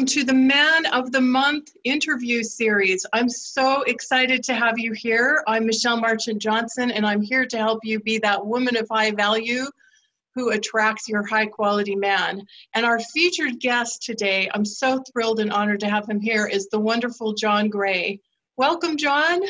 welcome to the Man of the Month interview series. I'm so excited to have you here. I'm Michelle Marchant Johnson, and I'm here to help you be that woman of high value who attracts your high quality man. And our featured guest today, I'm so thrilled and honored to have him here, is the wonderful John Gray. Welcome, John.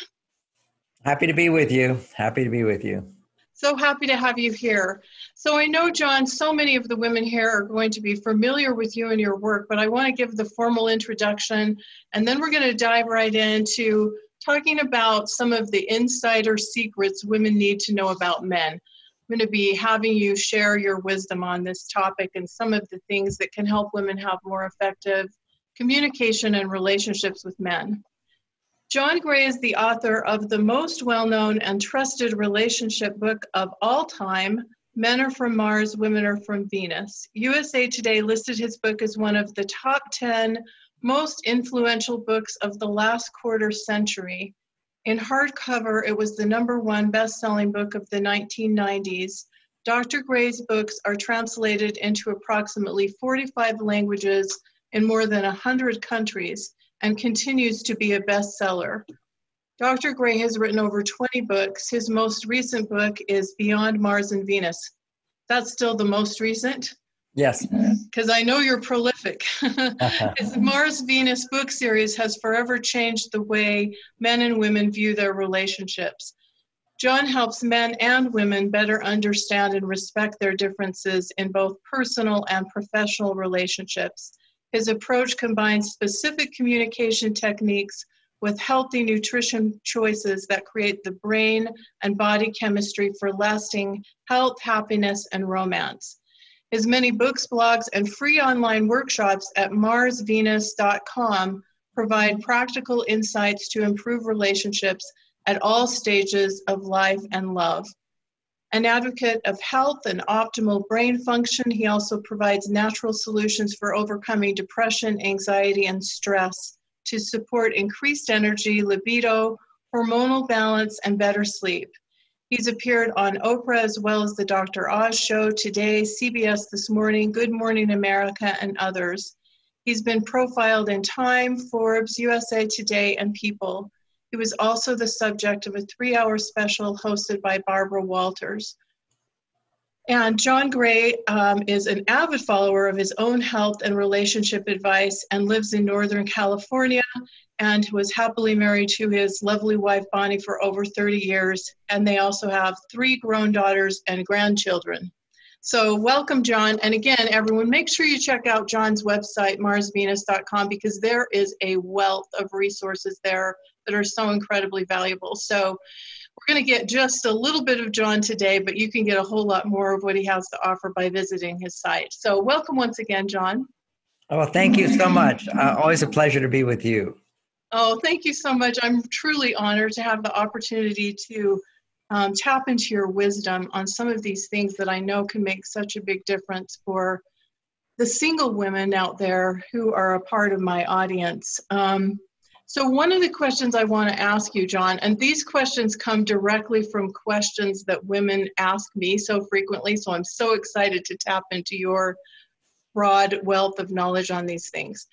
Happy to be with you. Happy to be with you. So happy to have you here. So I know, John, so many of the women here are going to be familiar with you and your work, but I want to give the formal introduction, and then we're going to dive right into talking about some of the insider secrets women need to know about men. I'm going to be having you share your wisdom on this topic and some of the things that can help women have more effective communication and relationships with men. John Gray is the author of the most well known and trusted relationship book of all time, Men Are From Mars, Women Are From Venus. USA Today listed his book as one of the top 10 most influential books of the last quarter century. In hardcover, it was the number one best selling book of the 1990s. Dr. Gray's books are translated into approximately 45 languages in more than 100 countries and continues to be a bestseller. Dr. Gray has written over 20 books. His most recent book is Beyond Mars and Venus. That's still the most recent? Yes. Because I know you're prolific. His Mars Venus book series has forever changed the way men and women view their relationships. John helps men and women better understand and respect their differences in both personal and professional relationships. His approach combines specific communication techniques with healthy nutrition choices that create the brain and body chemistry for lasting health, happiness, and romance. His many books, blogs, and free online workshops at marsvenus.com provide practical insights to improve relationships at all stages of life and love. An advocate of health and optimal brain function, he also provides natural solutions for overcoming depression, anxiety, and stress to support increased energy, libido, hormonal balance, and better sleep. He's appeared on Oprah as well as the Dr. Oz Show, Today, CBS This Morning, Good Morning America, and others. He's been profiled in Time, Forbes, USA Today, and People. He was also the subject of a three hour special hosted by Barbara Walters. And John Gray um, is an avid follower of his own health and relationship advice and lives in Northern California and was happily married to his lovely wife Bonnie for over 30 years. And they also have three grown daughters and grandchildren. So, welcome, John. And again, everyone, make sure you check out John's website, marsvenus.com, because there is a wealth of resources there that are so incredibly valuable. So we're going to get just a little bit of John today, but you can get a whole lot more of what he has to offer by visiting his site. So welcome once again, John. Oh, thank you so much. Uh, always a pleasure to be with you. Oh, thank you so much. I'm truly honored to have the opportunity to um, tap into your wisdom on some of these things that I know can make such a big difference for the single women out there who are a part of my audience. Um, so, one of the questions I want to ask you, John, and these questions come directly from questions that women ask me so frequently. So, I'm so excited to tap into your broad wealth of knowledge on these things.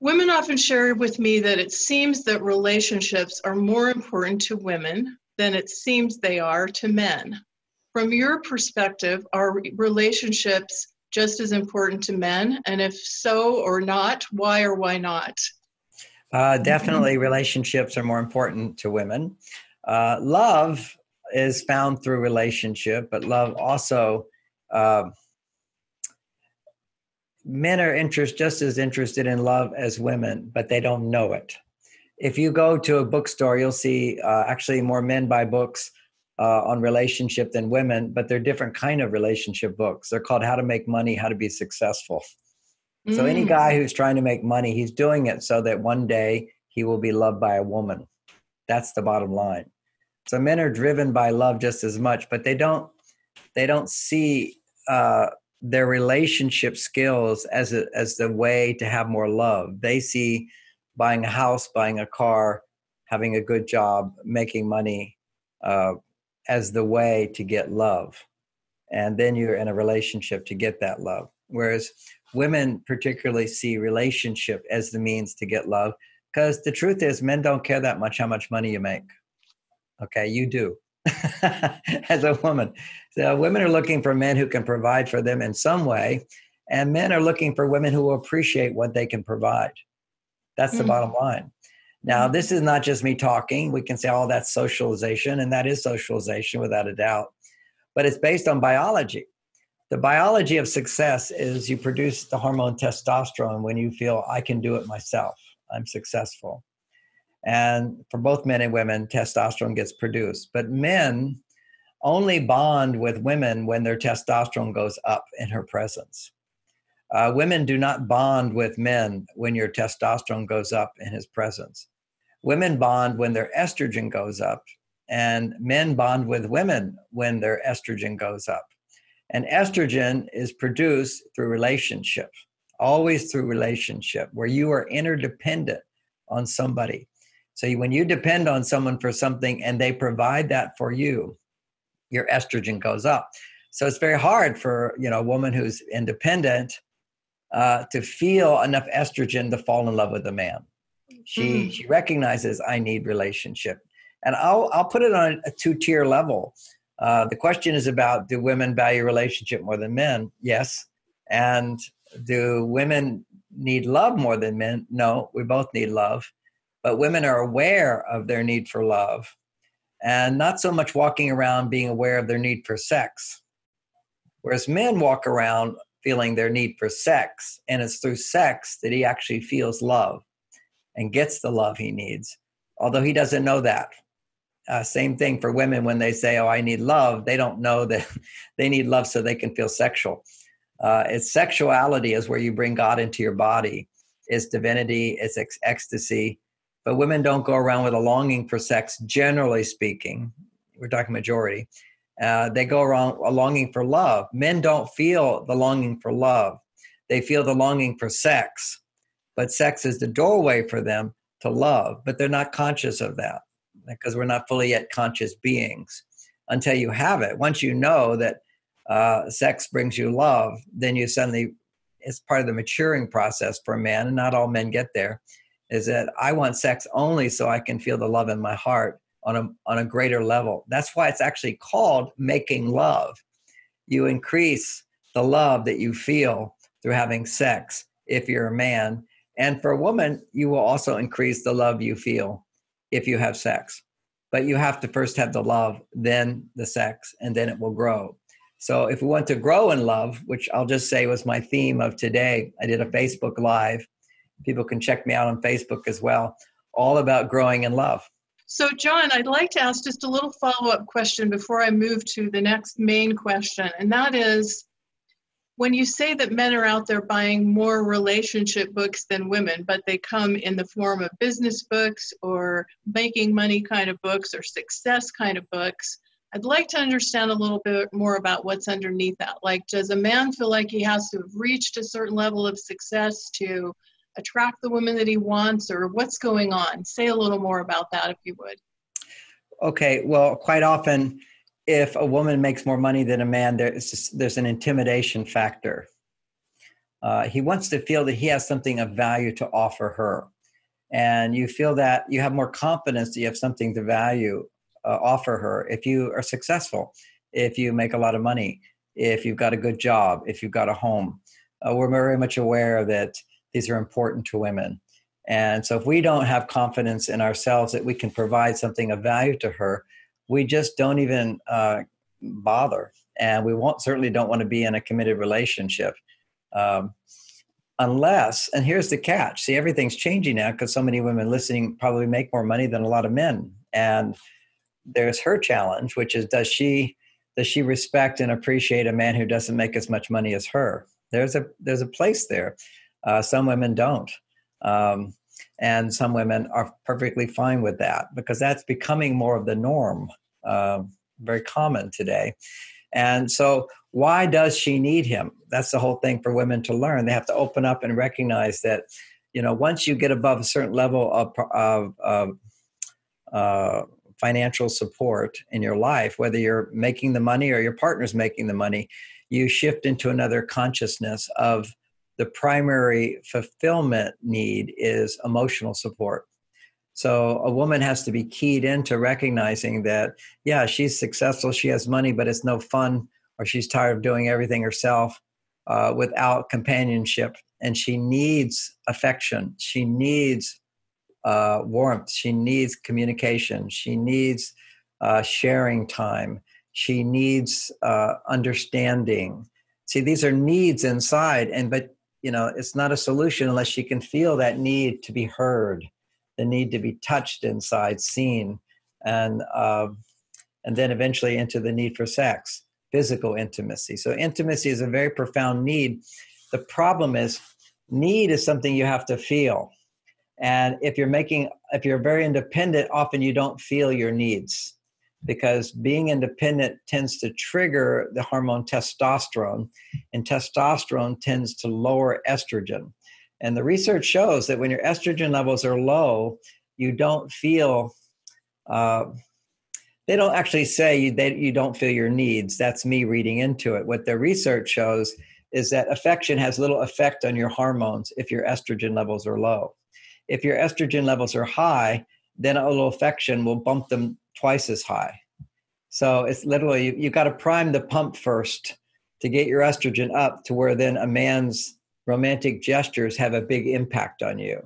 Women often share with me that it seems that relationships are more important to women than it seems they are to men. From your perspective, are relationships just as important to men? And if so or not, why or why not? Uh, definitely, relationships are more important to women. Uh, love is found through relationship, but love also. Uh, men are interest just as interested in love as women, but they don't know it. If you go to a bookstore, you'll see uh, actually more men buy books uh, on relationship than women, but they're different kind of relationship books. They're called How to Make Money, How to Be Successful. So any mm. guy who's trying to make money, he's doing it so that one day he will be loved by a woman. That's the bottom line. So men are driven by love just as much, but they don't they don't see uh, their relationship skills as a, as the way to have more love. They see buying a house, buying a car, having a good job, making money uh, as the way to get love, and then you're in a relationship to get that love. Whereas women particularly see relationship as the means to get love because the truth is men don't care that much how much money you make. Okay you do as a woman. So women are looking for men who can provide for them in some way and men are looking for women who will appreciate what they can provide. That's the mm-hmm. bottom line. Now mm-hmm. this is not just me talking. We can say oh that's socialization and that is socialization without a doubt. But it's based on biology the biology of success is you produce the hormone testosterone when you feel I can do it myself. I'm successful. And for both men and women, testosterone gets produced. But men only bond with women when their testosterone goes up in her presence. Uh, women do not bond with men when your testosterone goes up in his presence. Women bond when their estrogen goes up, and men bond with women when their estrogen goes up. And estrogen is produced through relationship, always through relationship, where you are interdependent on somebody. So when you depend on someone for something and they provide that for you, your estrogen goes up. So it's very hard for you know a woman who's independent uh, to feel enough estrogen to fall in love with a man. She mm. she recognizes I need relationship, and I'll I'll put it on a two tier level. Uh, the question is about do women value relationship more than men? Yes. And do women need love more than men? No, we both need love. But women are aware of their need for love and not so much walking around being aware of their need for sex. Whereas men walk around feeling their need for sex, and it's through sex that he actually feels love and gets the love he needs, although he doesn't know that uh, same thing for women when they say, "Oh, I need love." They don't know that they need love so they can feel sexual. Uh, it's sexuality is where you bring God into your body. It's divinity. It's ex- ecstasy. But women don't go around with a longing for sex. Generally speaking, we're talking majority. Uh, they go around a longing for love. Men don't feel the longing for love. They feel the longing for sex. But sex is the doorway for them to love. But they're not conscious of that because we're not fully yet conscious beings until you have it. Once you know that uh, sex brings you love, then you suddenly, it's part of the maturing process for a man, and not all men get there, is that I want sex only so I can feel the love in my heart on a, on a greater level. That's why it's actually called making love. You increase the love that you feel through having sex if you're a man. And for a woman, you will also increase the love you feel if you have sex. But you have to first have the love, then the sex, and then it will grow. So if we want to grow in love, which I'll just say was my theme of today, I did a Facebook Live. People can check me out on Facebook as well, all about growing in love. So, John, I'd like to ask just a little follow up question before I move to the next main question, and that is when you say that men are out there buying more relationship books than women, but they come in the form of business books or making money kind of books or success kind of books, I'd like to understand a little bit more about what's underneath that. Like, does a man feel like he has to have reached a certain level of success to attract the woman that he wants, or what's going on? Say a little more about that if you would. Okay, well, quite often if a woman makes more money than a man, there's just, there's an intimidation factor. Uh, he wants to feel that he has something of value to offer her, and you feel that you have more confidence that you have something to value uh, offer her if you are successful, if you make a lot of money, if you've got a good job, if you've got a home. Uh, we're very much aware that these are important to women. And so, if we don't have confidence in ourselves that we can provide something of value to her, we just don't even uh, bother, and we won't certainly don't want to be in a committed relationship. Um, unless, and here's the catch: see, everything's changing now because so many women listening probably make more money than a lot of men, and there's her challenge, which is does she does she respect and appreciate a man who doesn't make as much money as her? There's a there's a place there. Uh, some women don't. Um, and some women are perfectly fine with that because that's becoming more of the norm, uh, very common today. And so, why does she need him? That's the whole thing for women to learn. They have to open up and recognize that, you know, once you get above a certain level of, of, of uh, financial support in your life, whether you're making the money or your partner's making the money, you shift into another consciousness of the primary fulfillment need is emotional support. So a woman has to be keyed into recognizing that, yeah, she's successful, she has money, but it's no fun, or she's tired of doing everything herself uh, without companionship. And she needs affection. She needs uh, warmth. She needs communication. She needs uh, sharing time. She needs uh, understanding. See, these are needs inside, and but you know, it's not a solution unless she can feel that need to be heard, the need to be touched inside, seen, and uh, and then eventually into the need for sex, physical intimacy. So intimacy is a very profound need. The problem is, need is something you have to feel and if you're making, if you're very independent, often you don't feel your needs because being independent tends to trigger the hormone testosterone, and testosterone tends to lower estrogen. And the research shows that when your estrogen levels are low, you don't feel. Uh, they don't actually say that you don't feel your needs. That's me reading into it. What the research shows is that affection has little effect on your hormones if your estrogen levels are low if your estrogen levels are high, then a little affection will bump them twice as high. So it's literally you, you got to prime the pump first to get your estrogen up to where then a man's romantic gestures have a big impact on you.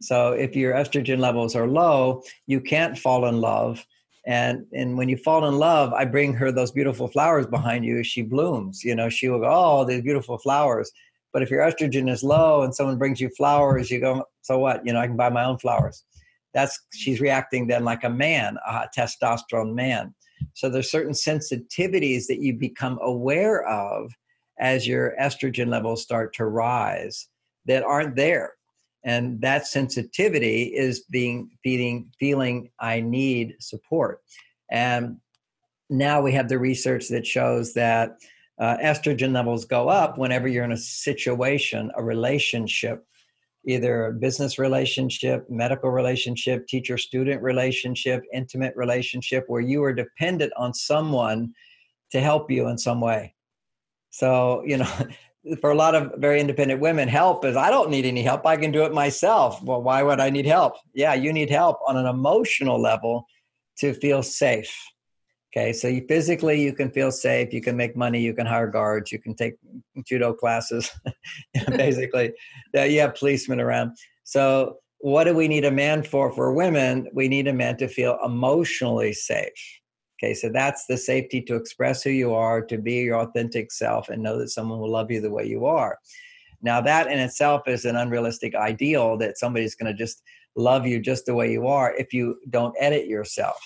So if your estrogen levels are low, you can't fall in love. And and when you fall in love, I bring her those beautiful flowers behind you. She blooms. You know, she will go, oh, these beautiful flowers. But if your estrogen is low and someone brings you flowers, you go, so what? You know, I can buy my own flowers. That's she's reacting then like a man, a testosterone man. So there's certain sensitivities that you become aware of as your estrogen levels start to rise that aren't there. And that sensitivity is being feeding feeling I need support. And now we have the research that shows that uh, estrogen levels go up whenever you're in a situation, a relationship, either a business relationship, medical relationship, teacher student relationship, intimate relationship, where you are dependent on someone to help you in some way. So, you know, for a lot of very independent women, help is I don't need any help. I can do it myself. Well, why would I need help? Yeah, you need help on an emotional level to feel safe Okay, so you physically you can feel safe, you can make money, you can hire guards, you can take judo classes, basically. you have policemen around. So what do we need a man for? For women, we need a man to feel emotionally safe. Okay, so that's the safety to express who you are, to be your authentic self, and know that someone will love you the way you are. Now, that in itself is an unrealistic ideal that somebody's going to just love you just the way you are if you don't edit yourself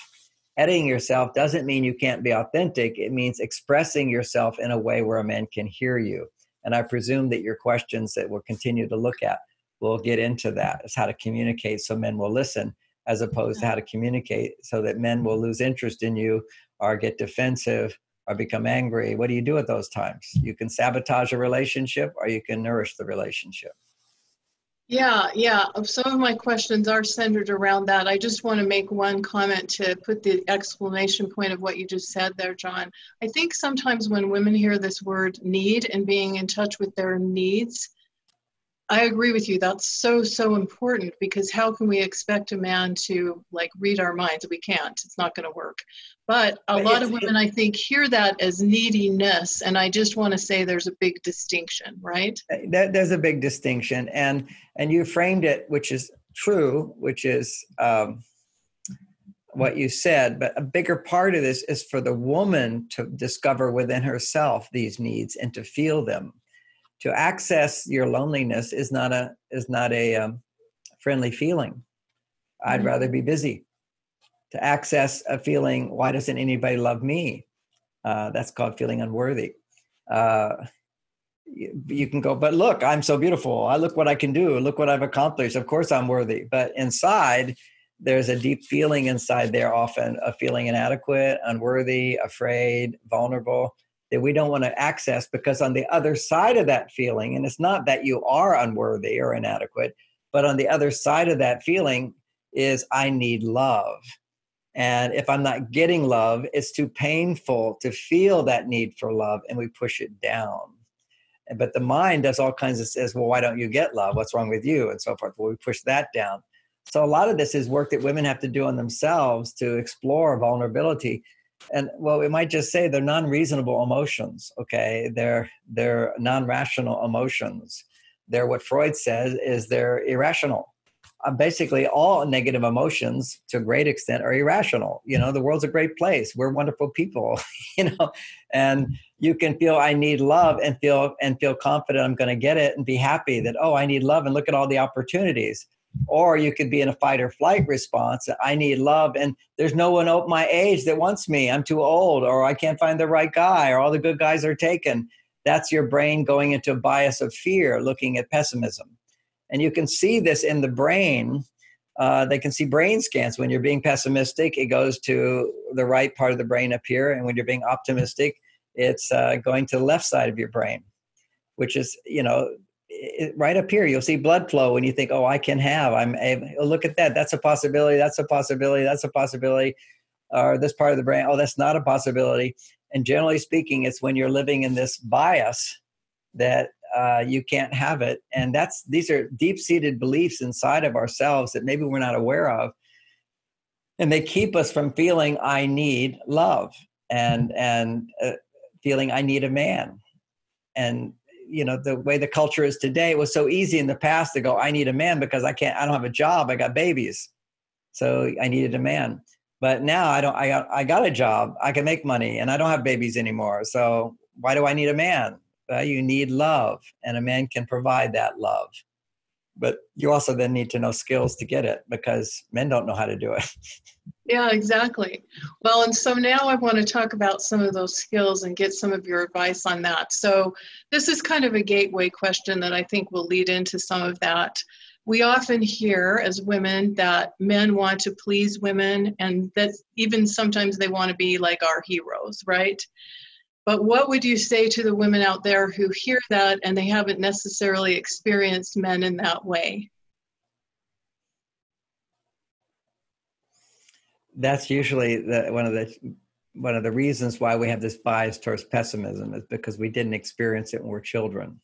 editing yourself doesn't mean you can't be authentic. It means expressing yourself in a way where a man can hear you. And I presume that your questions that we'll continue to look at will get into that is how to communicate so men will listen, as opposed to how to communicate so that men will lose interest in you or get defensive or become angry. What do you do at those times? You can sabotage a relationship or you can nourish the relationship. Yeah, yeah. Some of my questions are centered around that. I just want to make one comment to put the exclamation point of what you just said there, John. I think sometimes when women hear this word need and being in touch with their needs, I agree with you. That's so, so important because how can we expect a man to like read our minds? We can't. It's not going to work. But a but lot of women, I think, hear that as neediness. And I just want to say there's a big distinction, right? Uh, there's a big distinction. And, and you framed it, which is true, which is um, what you said. But a bigger part of this is for the woman to discover within herself these needs and to feel them to access your loneliness is not a is not a um, friendly feeling. I'd mm-hmm. rather be busy. To access a feeling why doesn't anybody love me? Uh, that's called feeling unworthy. Uh, you, you can go but look i'm so beautiful. I look what i can do. Look what i've accomplished. Of course i'm worthy. But inside there's a deep feeling inside there often of feeling inadequate unworthy afraid vulnerable that we don't want to access because on the other side of that feeling, and it's not that you are unworthy or inadequate, but on the other side of that feeling is I need love. And if I'm not getting love, it's too painful to feel that need for love, and we push it down. But the mind does all kinds of says, well, why don't you get love? What's wrong with you? And so forth. Well, we push that down. So a lot of this is work that women have to do on themselves to explore vulnerability. And well, we might just say they're non-reasonable emotions. Okay, they're they're non-rational emotions. They're what Freud says is they're irrational. Uh, basically all negative emotions to a great extent are irrational. You know the world's a great place. We're wonderful people you know? And you can feel i need love and feel and feel confident i'm going to get it and be happy that oh i need love and look at all the opportunities or you could be in a fight or flight response i need love and there's no one at my age that wants me i'm too old or i can't find the right guy or all the good guys are taken that's your brain going into a bias of fear looking at pessimism and you can see this in the brain. Uh, they can see brain scans. When you're being pessimistic, it goes to the right part of the brain up here. And when you're being optimistic, it's uh, going to the left side of your brain, which is, you know, it, right up here. You'll see blood flow and you think, oh, I can have. I'm able, oh, look at that. That's a possibility. That's a possibility. That's a possibility. Or this part of the brain, oh, that's not a possibility. And generally speaking, it's when you're living in this bias that uh, you can't have it and that's these are deep-seated beliefs inside of ourselves that maybe we're not aware of and they keep us from feeling i need love and and uh, feeling i need a man and you know the way the culture is today it was so easy in the past to go i need a man because i can't i don't have a job i got babies. So i needed a man. But now i don't i got, I got a job i can make money and i don't have babies anymore. So why do i need a man? Uh, you need love, and a man can provide that love. But you also then need to know skills to get it because men don't know how to do it. Yeah, exactly. Well, and so now I want to talk about some of those skills and get some of your advice on that. So, this is kind of a gateway question that I think will lead into some of that. We often hear as women that men want to please women and that even sometimes they want to be like our heroes, right? But what would you say to the women out there who hear that and they haven't necessarily experienced men in that way? That's usually the, one of the one of the reasons why we have this bias towards pessimism is because we didn't experience it when we're children.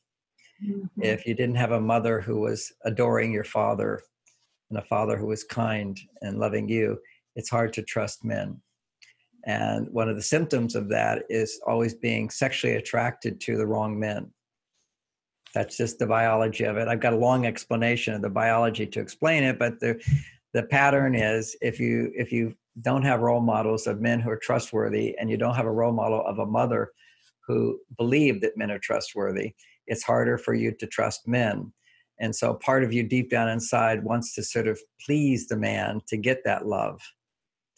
Mm-hmm. If you didn't have a mother who was adoring your father and a father who was kind and loving you, it's hard to trust men. And one of the symptoms of that is always being sexually attracted to the wrong men. That's just the biology of it. I've got a long explanation of the biology to explain it, but the the pattern is if you if you don't have role models of men who are trustworthy and you don't have a role model of a mother who believe that men are trustworthy, it's harder for you to trust men. And so part of you deep down inside wants to sort of please the man to get that love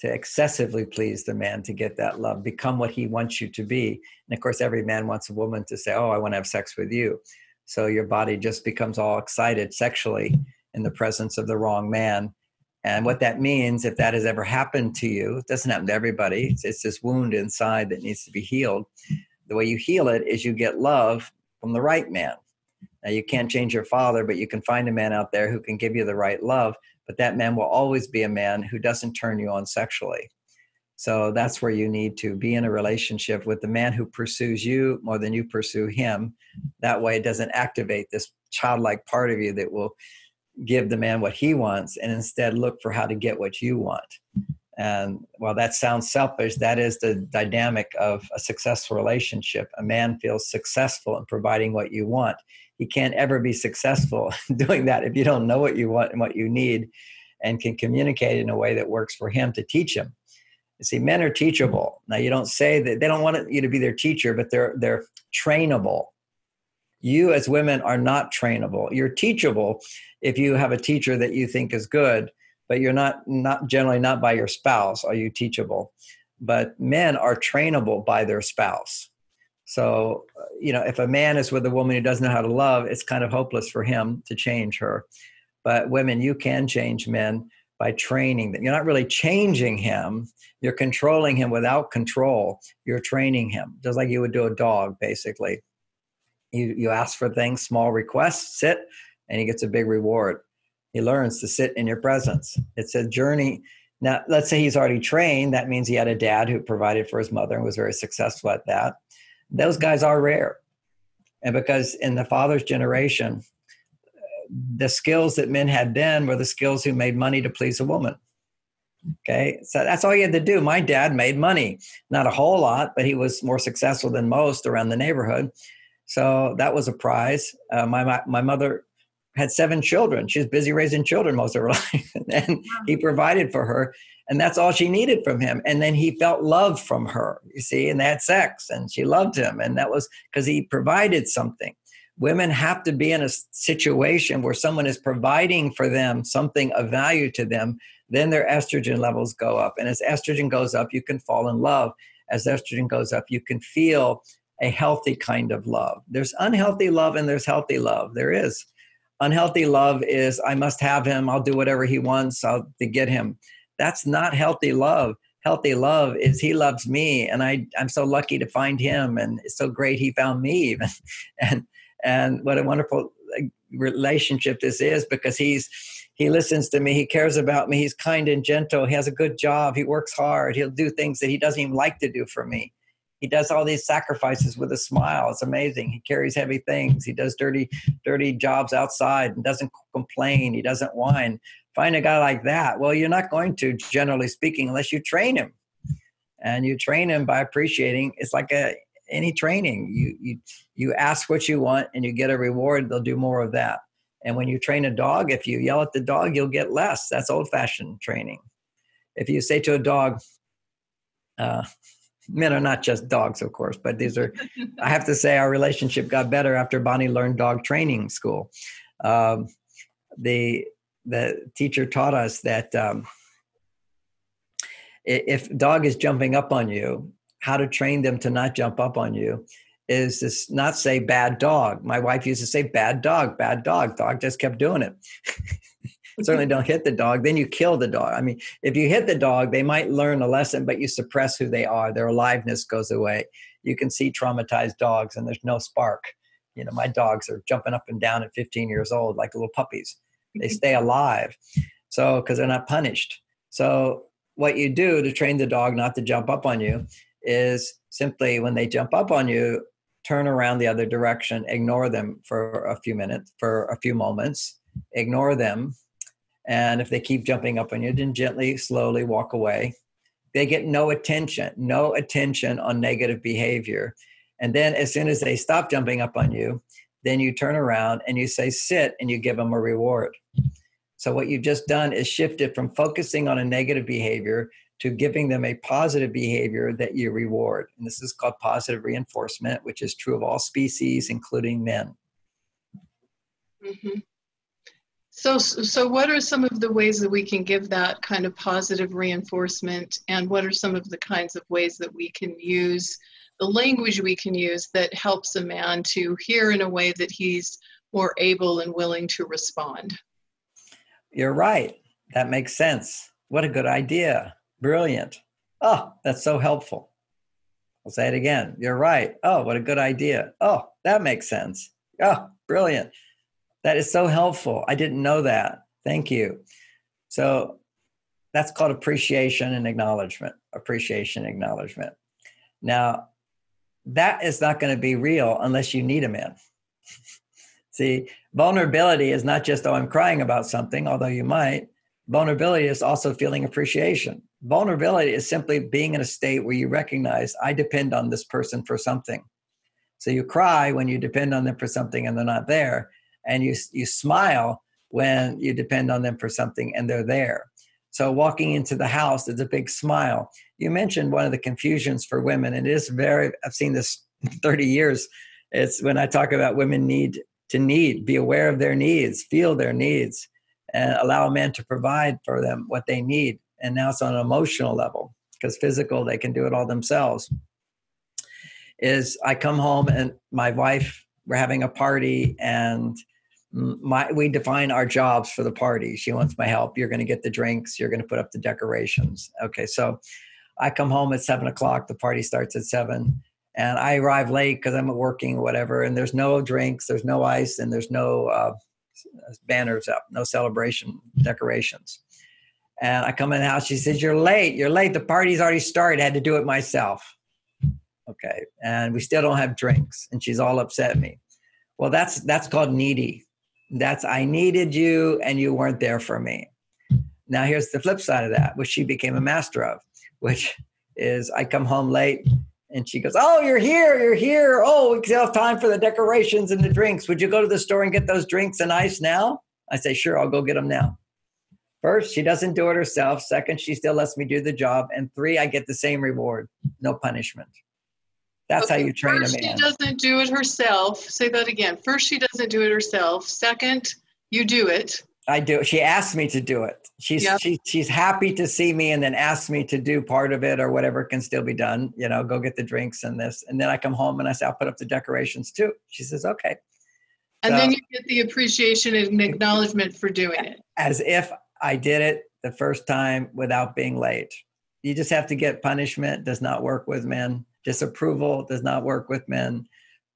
to excessively please the man to get that love, become what he wants you to be. And of course, every man wants a woman to say, Oh, I want to have sex with you. So your body just becomes all excited sexually in the presence of the wrong man. And what that means, if that has ever happened to you, it doesn't happen to everybody, it's, it's this wound inside that needs to be healed. The way you heal it is you get love from the right man. Now, you can't change your father, but you can find a man out there who can give you the right love but that man will always be a man who doesn't turn you on sexually. So that's where you need to be in a relationship with the man who pursues you more than you pursue him. That way, it doesn't activate this childlike part of you that will give the man what he wants and instead look for how to get what you want. And while that sounds selfish, that is the dynamic of a successful relationship. A man feels successful in providing what you want you can't ever be successful doing that if you don't know what you want and what you need and can communicate in a way that works for him to teach him. You see, men are teachable. Now you don't say that they don't want you to be their teacher, but they're they're trainable. You as women are not trainable. You're teachable if you have a teacher that you think is good, but you're not not generally not by your spouse are you teachable. But men are trainable by their spouse. So, you know, if a man is with a woman who doesn't know how to love, it's kind of hopeless for him to change her. But women, you can change men by training them. You're not really changing him, you're controlling him without control. You're training him, just like you would do a dog, basically. You, you ask for things, small requests, sit, and he gets a big reward. He learns to sit in your presence. It's a journey Now, let's say he's already trained. That means he had a dad who provided for his mother and was very successful at that. Those guys are rare. And because in the father's generation, the skills that men had then were the skills who made money to please a woman. Okay, so that's all you had to do. My dad made money, not a whole lot, but he was more successful than most around the neighborhood. So that was a prize. Uh, my, my, my mother had seven children. She was busy raising children most of her life, and he provided for her, and that's all she needed from him. And then he felt love from her. You see, and that sex, and she loved him, and that was because he provided something. Women have to be in a situation where someone is providing for them something of value to them. Then their estrogen levels go up, and as estrogen goes up, you can fall in love. As estrogen goes up, you can feel a healthy kind of love. There's unhealthy love and there's healthy love. There is Unhealthy love is I must have him. I'll do whatever he wants I'll, to get him. That's not healthy love. Healthy love is he loves me, and I I'm so lucky to find him, and it's so great he found me even, and and what a wonderful relationship this is because he's he listens to me he cares about me he's kind and gentle he has a good job he works hard he'll do things that he doesn't even like to do for me he does all these sacrifices with a smile. It's amazing. He carries heavy things. He does dirty, dirty jobs outside and doesn't complain. He doesn't whine. Find a guy like that. Well, you're not going to, generally speaking, unless you train him. And you train him by appreciating. It's like a any training. You you you ask what you want and you get a reward. They'll do more of that. And when you train a dog, if you yell at the dog, you'll get less. That's old-fashioned training. If you say to a dog, uh, men are not just dogs, of course, but these are, I have to say, our relationship got better after Bonnie learned dog training school. Um, the, the teacher taught us that um, if dog is jumping up on you, how to train them to not jump up on you is to not say bad dog. My wife used to say bad dog, bad dog. Dog just kept doing it. certainly don't hit the dog then you kill the dog i mean if you hit the dog they might learn a lesson but you suppress who they are their aliveness goes away you can see traumatized dogs and there's no spark you know my dogs are jumping up and down at 15 years old like little puppies they mm-hmm. stay alive so because they're not punished so what you do to train the dog not to jump up on you is simply when they jump up on you turn around the other direction ignore them for a few minutes for a few moments ignore them and if they keep jumping up on you, then gently, slowly walk away. They get no attention, no attention on negative behavior. And then as soon as they stop jumping up on you, then you turn around and you say, sit, and you give them a reward. So what you've just done is shifted from focusing on a negative behavior to giving them a positive behavior that you reward. And this is called positive reinforcement, which is true of all species, including men. Mm-hmm. So, so what are some of the ways that we can give that kind of positive reinforcement, and what are some of the kinds of ways that we can use the language we can use that helps a man to hear in a way that he's more able and willing to respond? You're right. That makes sense. What a good idea. Brilliant. Oh, that's so helpful. I'll say it again. You're right. Oh, what a good idea. Oh, that makes sense. Oh, brilliant. That is so helpful. I didn't know that. Thank you. So that's called appreciation and acknowledgement. Appreciation, acknowledgement. Now, that is not going to be real unless you need a man. See, vulnerability is not just, oh, I'm crying about something, although you might. Vulnerability is also feeling appreciation. Vulnerability is simply being in a state where you recognize, I depend on this person for something. So you cry when you depend on them for something and they're not there and you you smile when you depend on them for something and they're there. So walking into the house is a big smile. You mentioned one of the confusions for women, and it is very. I've seen this 30 years. It's when I talk about women need to need, be aware of their needs, feel their needs, and allow a man to provide for them what they need. And now it's on an emotional level because physical they can do it all themselves. Is I come home and my wife we're having a party and my we define our jobs for the party. She wants my help. You're going to get the drinks. You're going to put up the decorations. Okay so i come home at seven o'clock. The party starts at seven and i arrive late because i'm working whatever and there's no drinks there's no ice and there's no uh, banners up no celebration decorations And I come in the house. She says, "You're late. You're late. The party's already started. I had to do it myself." Okay, and we still don't have drinks, and she's all upset at me. Well, that's that's called needy. That's I needed you, and you weren't there for me. Now here's the flip side of that, which she became a master of, which is I come home late and she goes, Oh, you're here, you're here. Oh, we still have time for the decorations and the drinks. Would you go to the store and get those drinks and ice now? I say, Sure, I'll go get them now. First, she doesn't do it herself. Second, she still lets me do the job. And three, I get the same reward, no punishment. That's okay, how you train first a man. She doesn't do it herself. Say that again. First, she doesn't do it herself. Second, you do it. I do. She asks me to do it. She's yep. she, she's happy to see me and then asks me to do part of it or whatever can still be done. You know, go get the drinks and this. And then I come home and I say, I'll put up the decorations too. She says, okay. And so, then you get the appreciation and acknowledgement for doing it. As if I did it the first time without being late. You just have to get punishment, does not work with men. Disapproval does not work with men.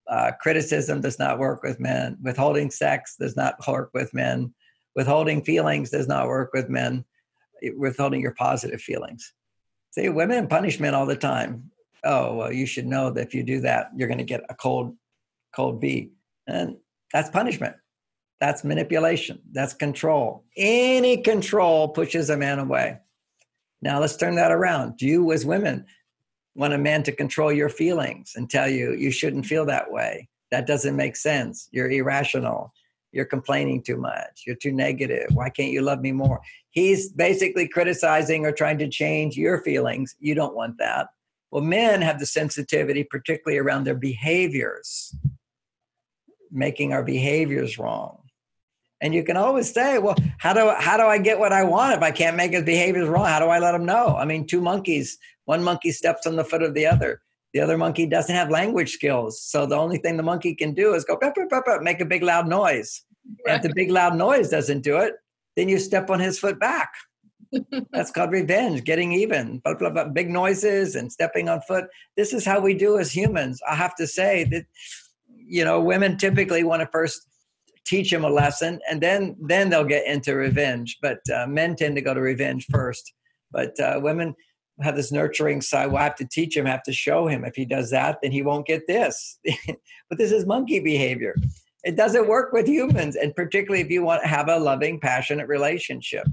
Uh, criticism does not work with men. Withholding sex does not work with men withholding feelings does not work with men. Withholding your positive feelings. See women punish men all the time. Oh well you should know that if you do that you're going to get a cold cold v and that's punishment. That's manipulation. That's control. Any control pushes a man away. Now let's turn that around. You as women want a man to control your feelings and tell you you shouldn't feel that way? That doesn't make sense. You're irrational you're complaining too much. You're too negative. Why can't you love me more? He's basically criticizing or trying to change your feelings. You don't want that. Well, men have the sensitivity, particularly around their behaviors, making our behaviors wrong. And you can always say, well, how do, how do I get what I want if I can't make his behaviors wrong? How do I let him know? I mean, two monkeys, one monkey steps on the foot of the other. The other monkey doesn't have language skills. So the only thing the monkey can do is go, bup, bup, bup, make a big loud noise. Right. And if the big loud noise doesn't do it, then you step on his foot back. That's called revenge, getting even. Blah, blah, blah, big noises and stepping on foot. This is how we do as humans. I have to say that, you know, women typically want to first teach him a lesson and then then they'll get into revenge. But uh, men tend to go to revenge first. But uh, women, have this nurturing side. We'll have to teach him, have to show him. If he does that, then he won't get this. but this is monkey behavior. It doesn't work with humans, and particularly if you want to have a loving, passionate relationship.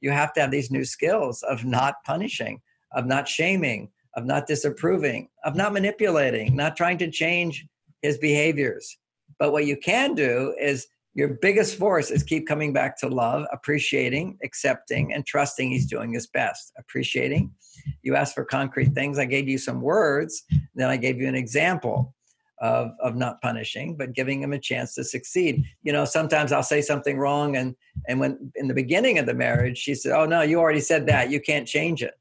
You have to have these new skills of not punishing, of not shaming, of not disapproving, of not manipulating, not trying to change his behaviors. But what you can do is your biggest force is keep coming back to love, appreciating, accepting, and trusting he's doing his best. Appreciating. You asked for concrete things. I gave you some words. Then I gave you an example of, of not punishing, but giving him a chance to succeed. You know, sometimes I'll say something wrong, and and when in the beginning of the marriage, she said, "Oh no, you already said that. You can't change it."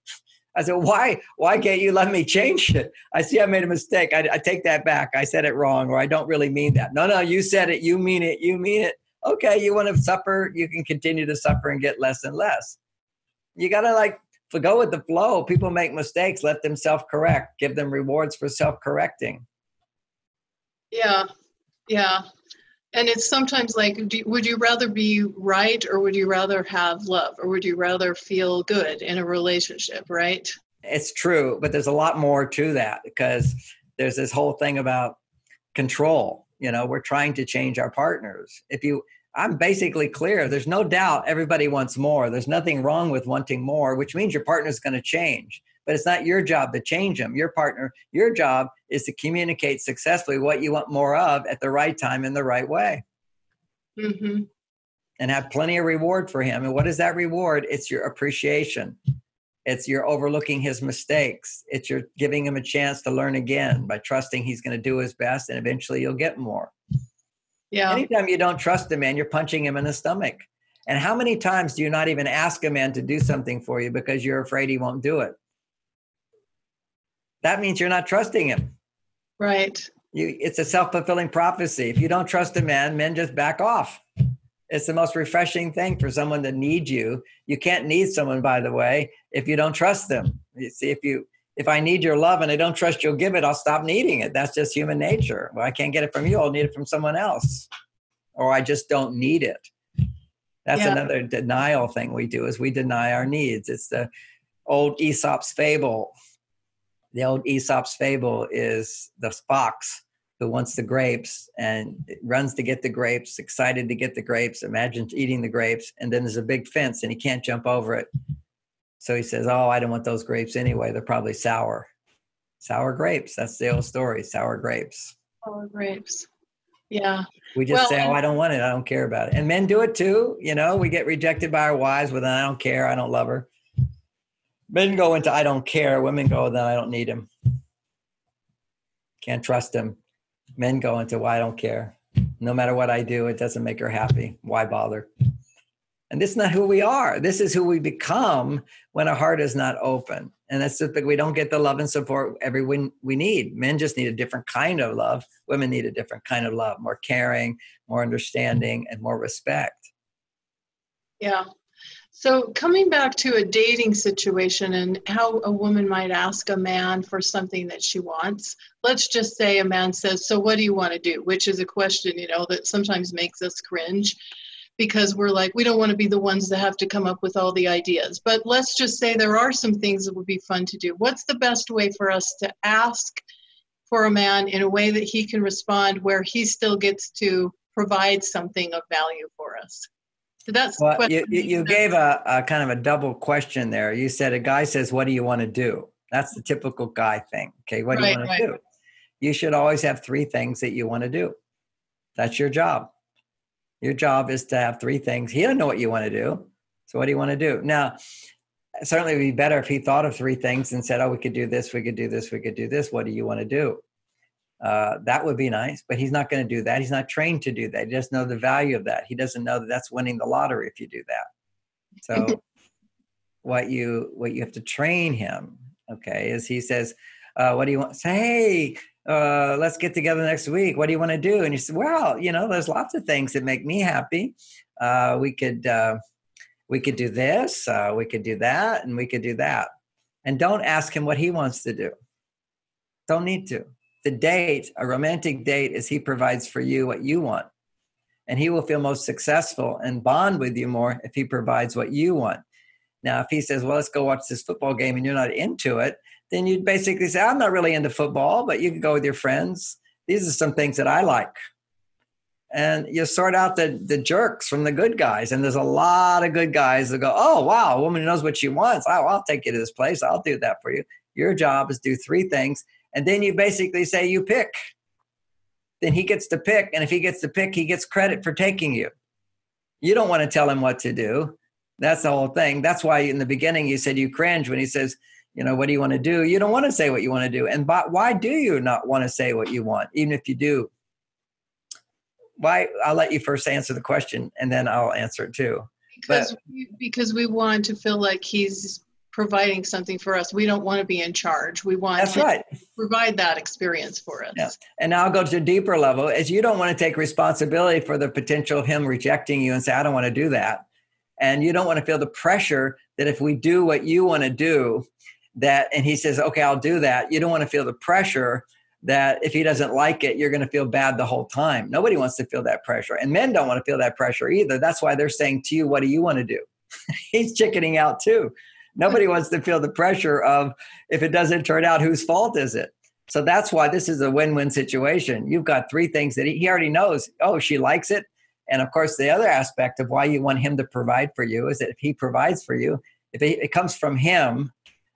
I said, "Why? Why can't you let me change it?" I see I made a mistake. I, I take that back. I said it wrong, or I don't really mean that. No, no, you said it. You mean it. You mean it. Okay, you want to suffer? You can continue to suffer and get less and less. You got to like go with the flow. People make mistakes. Let them self-correct. Give them rewards for self-correcting. Yeah, yeah. And it's sometimes like, do, would you rather be right or would you rather have love or would you rather feel good in a relationship, right? It's true, but there's a lot more to that because there's this whole thing about control. You know, we're trying to change our partners. If you, I'm basically clear. There's no doubt everybody wants more. There's nothing wrong with wanting more, which means your partner's going to change but it's not your job to change them. Your partner, your job is to communicate successfully what you want more of at the right time in the right way. Mm-hmm. And have plenty of reward for him. And what is that reward? It's your appreciation. It's your overlooking his mistakes. It's your giving him a chance to learn again by trusting he's going to do his best and eventually you'll get more. Yeah. Anytime you don't trust a man, you're punching him in the stomach. And how many times do you not even ask a man to do something for you because you're afraid he won't do it? that means you're not trusting him. Right. You, it's a self fulfilling prophecy. If you don't trust a man, men just back off. It's the most refreshing thing for someone to need you. You can't need someone, by the way, if you don't trust them. You see, if you if I need your love and I don't trust you'll give it, I'll stop needing it. That's just human nature. Well, I can't get it from you. I'll need it from someone else, or I just don't need it. That's yeah. another denial thing we do is we deny our needs. It's the old Aesop's fable. The old Aesop's fable is the fox who wants the grapes and runs to get the grapes, excited to get the grapes, imagines eating the grapes, and then there's a big fence and he can't jump over it. So he says, Oh, I don't want those grapes anyway. They're probably sour. Sour grapes. That's the old story. Sour grapes. Sour grapes. Yeah. We just well, say, Oh, I don't want it. I don't care about it. And men do it too. You know, we get rejected by our wives with, I don't care. I don't love her. Men go into, I don't care. Women go, then I don't need him. Can't trust him. Men go into, well, I don't care. No matter what I do, it doesn't make her happy. Why bother? And this is not who we are. This is who we become when our heart is not open. And that's just that we don't get the love and support everyone we need. Men just need a different kind of love. Women need a different kind of love, more caring, more understanding, and more respect. Yeah. So coming back to a dating situation and how a woman might ask a man for something that she wants. Let's just say a man says, "So what do you want to do?" which is a question, you know, that sometimes makes us cringe because we're like we don't want to be the ones that have to come up with all the ideas but let's just say there are some things that would be fun to do what's the best way for us to ask for a man in a way that he can respond where he still gets to provide something of value for us so that's well, you, you gave a, a kind of a double question there you said a guy says what do you want to do that's the typical guy thing okay what do you want right. to do you should always have three things that you want to do that's your job your job is to have three things. He doesn't know what you want to do. So what do you want to do? Now, certainly it would be better if he thought of three things and said, oh, we could do this, we could do this, we could do this. What do you want to do? Uh, that would be nice, but he's not going to do that. He's not trained to do that. He doesn't know the value of that. He doesn't know that that's winning the lottery if you do that. So what you what you have to train him, okay, is he says, uh, what do you want? Say, hey, uh, let's get together next week. What do you want to do? And you said, well, you know, there's lots of things that make me happy. Uh, we could uh, we could do this, uh, we could do that, and we could do that. And don't ask him what he wants to do. Don't need to. The date, a romantic date, is he provides for you what you want. And he will feel most successful and bond with you more if he provides what you want. Now, if he says, well, let's go watch this football game and you're not into it, then you'd basically say, I'm not really into football, but you can go with your friends. These are some things that I like. And you sort out the, the jerks from the good guys. And there's a lot of good guys that go, Oh, wow, a woman knows what she wants. Oh, I'll take you to this place. I'll do that for you. Your job is do three things. And then you basically say, You pick. Then he gets to pick. And if he gets to pick, he gets credit for taking you. You don't want to tell him what to do. That's the whole thing. That's why in the beginning you said you cringe when he says, you know, what do you want to do? You don't want to say what you want to do. And why do you not want to say what you want, even if you do? Why? I'll let you first answer the question, and then I'll answer it too. Because but, we, because we want to feel like he's providing something for us. We don't want to be in charge. We want that's right. provide that experience for us. Yeah. And now I'll go to a deeper level is you don't want to take responsibility for the potential of him rejecting you and say, I don't want to do that. And you don't want to feel the pressure that if we do what you want to do, that and he says okay i'll do that you don't want to feel the pressure that if he doesn't like it you're going to feel bad the whole time nobody wants to feel that pressure and men don't want to feel that pressure either that's why they're saying to you what do you want to do he's chickening out too nobody wants to feel the pressure of if it doesn't turn out whose fault is it? So that's why this is a win-win situation. You've got three things that he, he already knows. Oh she likes it. And of course the other aspect of why you want him to provide for you is that if he provides for you if it, it comes from him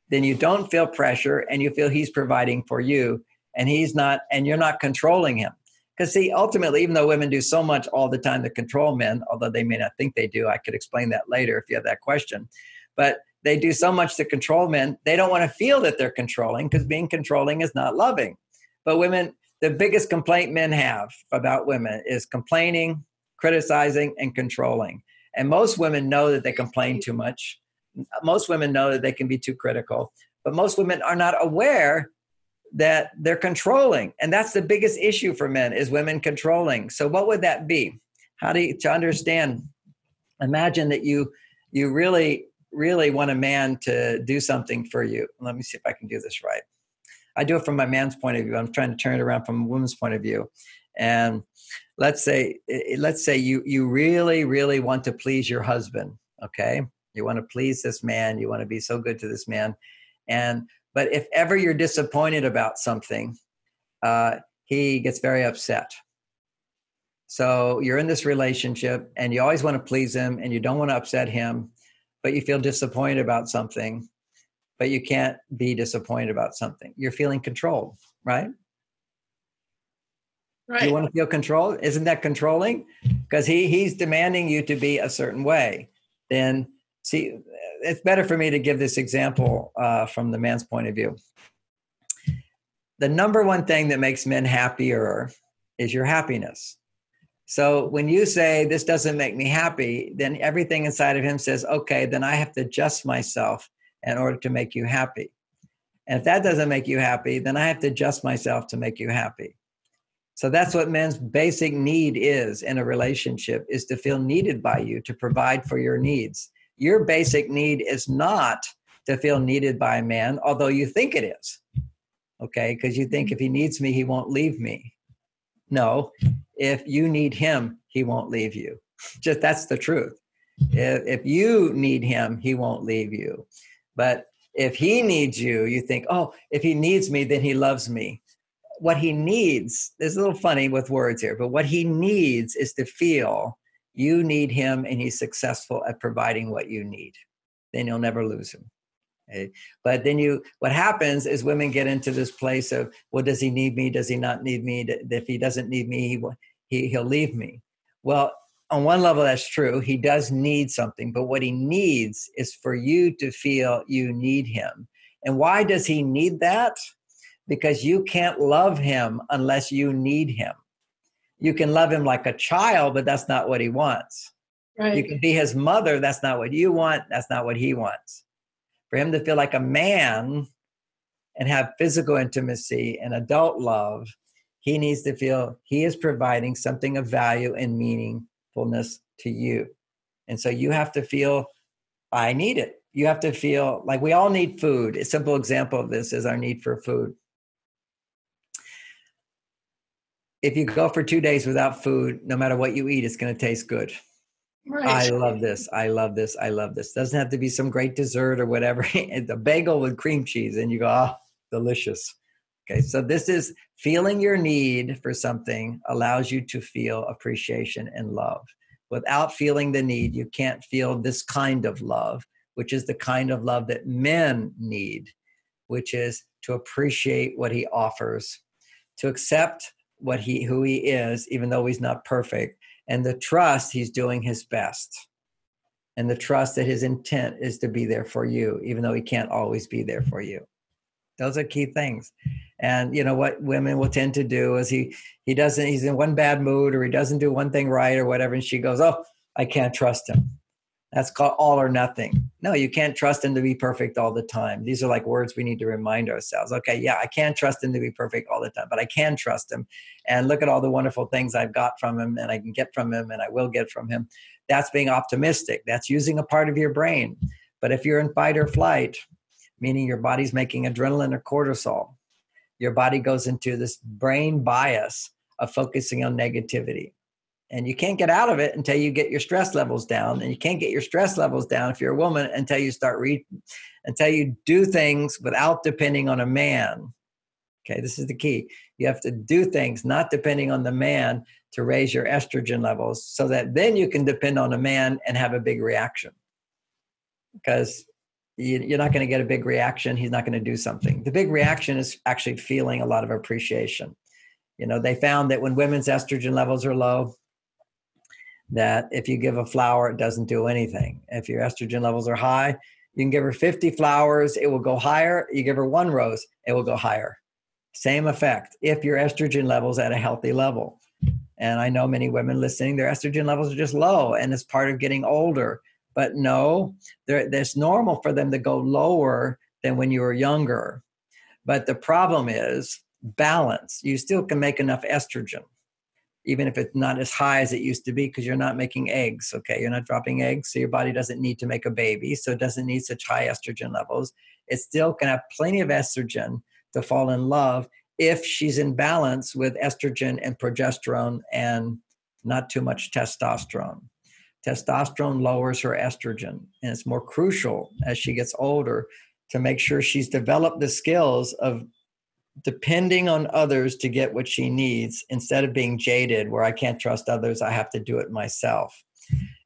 then you don't feel pressure and you feel he's providing for you and he's not and you're not controlling him. Because see ultimately even though women do so much all the time to control men although they may not think they do i could explain that later if you have that question but they do so much to control men they don't want to feel that they're controlling because being controlling is not loving but women the biggest complaint men have about women is complaining criticizing and controlling and most women know that they complain too much most women know that they can be too critical, but most women are not aware that they're controlling. And that's the biggest issue for men is women controlling. So what would that be? How do you to understand imagine that you you really really want a man to do something for you. Let me see if I can do this right. I do it from my man's point of view. I'm trying to turn it around from a woman's point of view. And let's say let's say you you really really want to please your husband okay you want to please this man you want to be so good to this man and but if ever you're disappointed about something uh, he gets very upset so you're in this relationship and you always want to please him and you don't want to upset him but you feel disappointed about something but you can't be disappointed about something you're feeling controlled right Right. You want to feel controlled? Isn't that controlling? Because he he's demanding you to be a certain way. Then see, it's better for me to give this example uh, from the man's point of view. The number one thing that makes men happier is your happiness. So when you say this doesn't make me happy, then everything inside of him says, okay, then I have to adjust myself in order to make you happy. And if that doesn't make you happy, then I have to adjust myself to make you happy. So that's what men's basic need is in a relationship is to feel needed by you to provide for your needs. Your basic need is not to feel needed by a man, although you think it is. Okay, because you think if he needs me, he won't leave me. No, if you need him, he won't leave you. Just that's the truth. If, if you need him, he won't leave you. But if he needs you, you think, oh, if he needs me, then he loves me what he needs is a little funny with words here, but what he needs is to feel you need him and he's successful at providing what you need. Then you'll never lose him. But then you, what happens is women get into this place of, well, does he need me? Does he not need me? If he doesn't need me, he, he, he'll leave me. Well, on one level, that's true. He does need something, but what he needs is for you to feel you need him. And why does he need that? because you can't love him unless you need him. You can love him like a child, but that's not what he wants. Right. You can be his mother, that's not what you want, that's not what he wants. For him to feel like a man and have physical intimacy and adult love, he needs to feel he is providing something of value and meaningfulness to you. And so you have to feel, I need it. You have to feel like we all need food. A simple example of this is our need for food. if you go for two days without food, no matter what you eat, it's going to taste good. Right. I love this. I love this. I love this. Doesn't have to be some great dessert or whatever. it's a bagel with cream cheese, and you go, ah, oh, delicious. Okay, so this is feeling your need for something allows you to feel appreciation and love. Without feeling the need, you can't feel this kind of love, which is the kind of love that men need, which is to appreciate what he offers, to accept what he who he is even though he's not perfect and the trust he's doing his best. And the trust that his intent is to be there for you even though he can't always be there for you. Those are key things. And you know what women will tend to do is he he doesn't he's in one bad mood or he doesn't do one thing right or whatever and she goes oh i can't trust him that's called all or nothing. No, you can't trust him to be perfect all the time. These are like words we need to remind ourselves. Okay, yeah, I can't trust him to be perfect all the time, but I can trust him. And look at all the wonderful things I've got from him and I can get from him and I will get from him. That's being optimistic. That's using a part of your brain. But if you're in fight or flight, meaning your body's making adrenaline or cortisol, your body goes into this brain bias of focusing on negativity and you can't get out of it until you get your stress levels down and you can't get your stress levels down if you're a woman until you start read until you do things without depending on a man. Okay this is the key. You have to do things not depending on the man to raise your estrogen levels so that then you can depend on a man and have a big reaction. Because you're not going to get a big reaction he's not going to do something. The big reaction is actually feeling a lot of appreciation. You know they found that when women's estrogen levels are low that if you give a flower, it doesn't do anything. If your estrogen levels are high, you can give her 50 flowers, it will go higher. You give her one rose, it will go higher. Same effect if your estrogen levels at a healthy level. And I know many women listening, their estrogen levels are just low and it's part of getting older. But no, it's normal for them to go lower than when you were younger. But the problem is balance. You still can make enough estrogen even if it's not as high as it used to be because you're not making eggs okay you're not dropping eggs so your body doesn't need to make a baby so it doesn't need such high estrogen levels it still can have plenty of estrogen to fall in love if she's in balance with estrogen and progesterone and not too much testosterone. Testosterone lowers her estrogen, and it's more crucial as she gets older to make sure she's developed the skills of depending on others to get what she needs instead of being jaded where I can't trust others, I have to do it myself.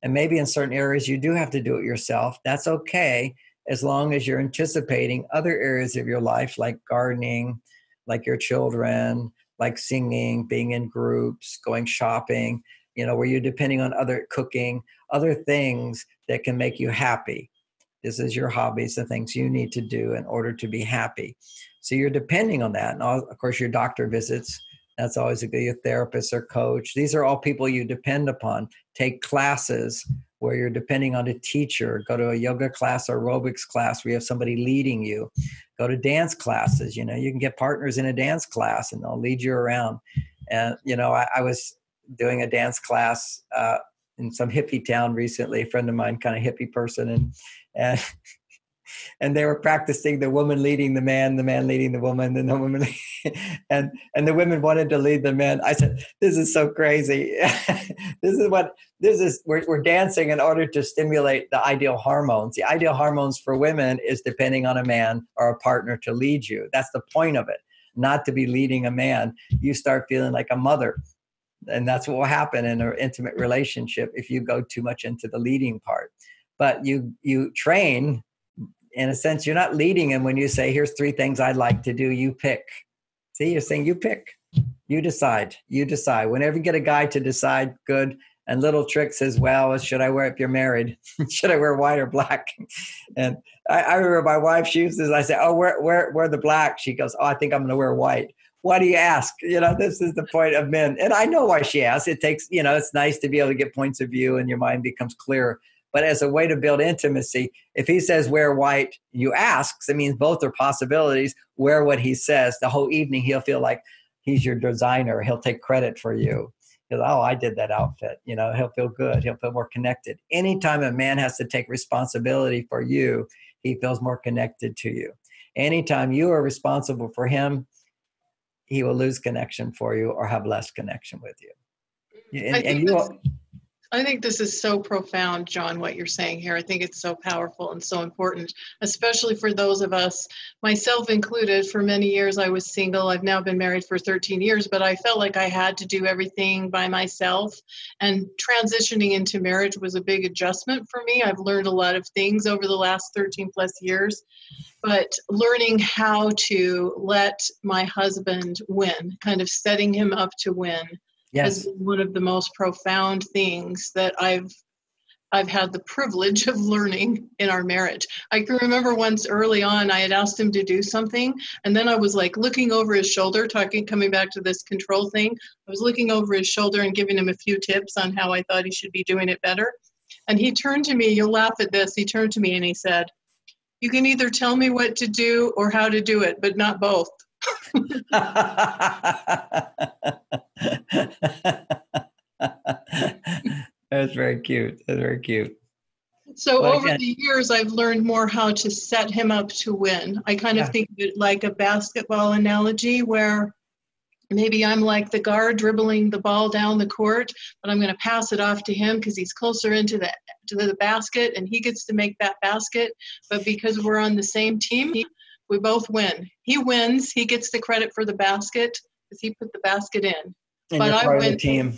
And maybe in certain areas you do have to do it yourself. That's okay as long as you're anticipating other areas of your life like gardening, like your children, like singing, being in groups, going shopping, you know, where you're depending on other cooking, other things that can make you happy. This is your hobbies, the things you need to do in order to be happy. So you're depending on that. And of course, your doctor visits, that's always a good your therapist or coach. These are all people you depend upon. Take classes where you're depending on a teacher. Go to a yoga class or aerobics class where you have somebody leading you. Go to dance classes. You know, you can get partners in a dance class and they'll lead you around. And, you know, I, I was doing a dance class uh, in some hippie town recently, a friend of mine, kind of hippie person. And, and and they were practicing the woman leading the man, the man leading the woman, and the woman, and and the women wanted to lead the men. I said, "This is so crazy. this is what this is. We're we're dancing in order to stimulate the ideal hormones. The ideal hormones for women is depending on a man or a partner to lead you. That's the point of it, not to be leading a man. You start feeling like a mother." And that's what will happen in an intimate relationship if you go too much into the leading part but you you train in a sense, you're not leading him when you say, here's three things I'd like to do, you pick. See, you're saying you pick, you decide, you decide. Whenever you get a guy to decide, good. And little tricks as well should I wear if you're married? should I wear white or black? and I, I remember my wife, she uses, I say, oh, wear, wear, wear the black. She goes, oh, I think I'm going to wear white why do you ask? You know, this is the point of men. And I know why she asks. It takes, you know, it's nice to be able to get points of view and your mind becomes clear but as a way to build intimacy, if he says wear white, you ask, it means both are possibilities. Wear what he says. The whole evening he'll feel like he's your designer. He'll take credit for you. He'll, oh, I did that outfit. You know, he'll feel good. He'll feel more connected. Anytime a man has to take responsibility for you, he feels more connected to you. Anytime you are responsible for him, he will lose connection for you or have less connection with you. And, and you, I think this is so profound, John, what you're saying here. I think it's so powerful and so important, especially for those of us, myself included. For many years, I was single. I've now been married for 13 years, but I felt like I had to do everything by myself. And transitioning into marriage was a big adjustment for me. I've learned a lot of things over the last 13 plus years, but learning how to let my husband win, kind of setting him up to win yes. has been one of the most profound things that I've I've had the privilege of learning in our marriage. I can remember once early on, I had asked him to do something, and then I was like looking over his shoulder, talking, coming back to this control thing. I was looking over his shoulder and giving him a few tips on how I thought he should be doing it better. And he turned to me, you'll laugh at this, he turned to me and he said, You can either tell me what to do or how to do it, but not both. That's very cute. That's very cute. So well, over the years, I've learned more how to set him up to win. I kind yeah. of think of it like a basketball analogy where maybe I'm like the guard dribbling the ball down the court, but I'm going to pass it off to him because he's closer into the to the basket and he gets to make that basket. But because we're on the same team, we both win. He wins. He gets the credit for the basket because he put the basket in. And but I win. team.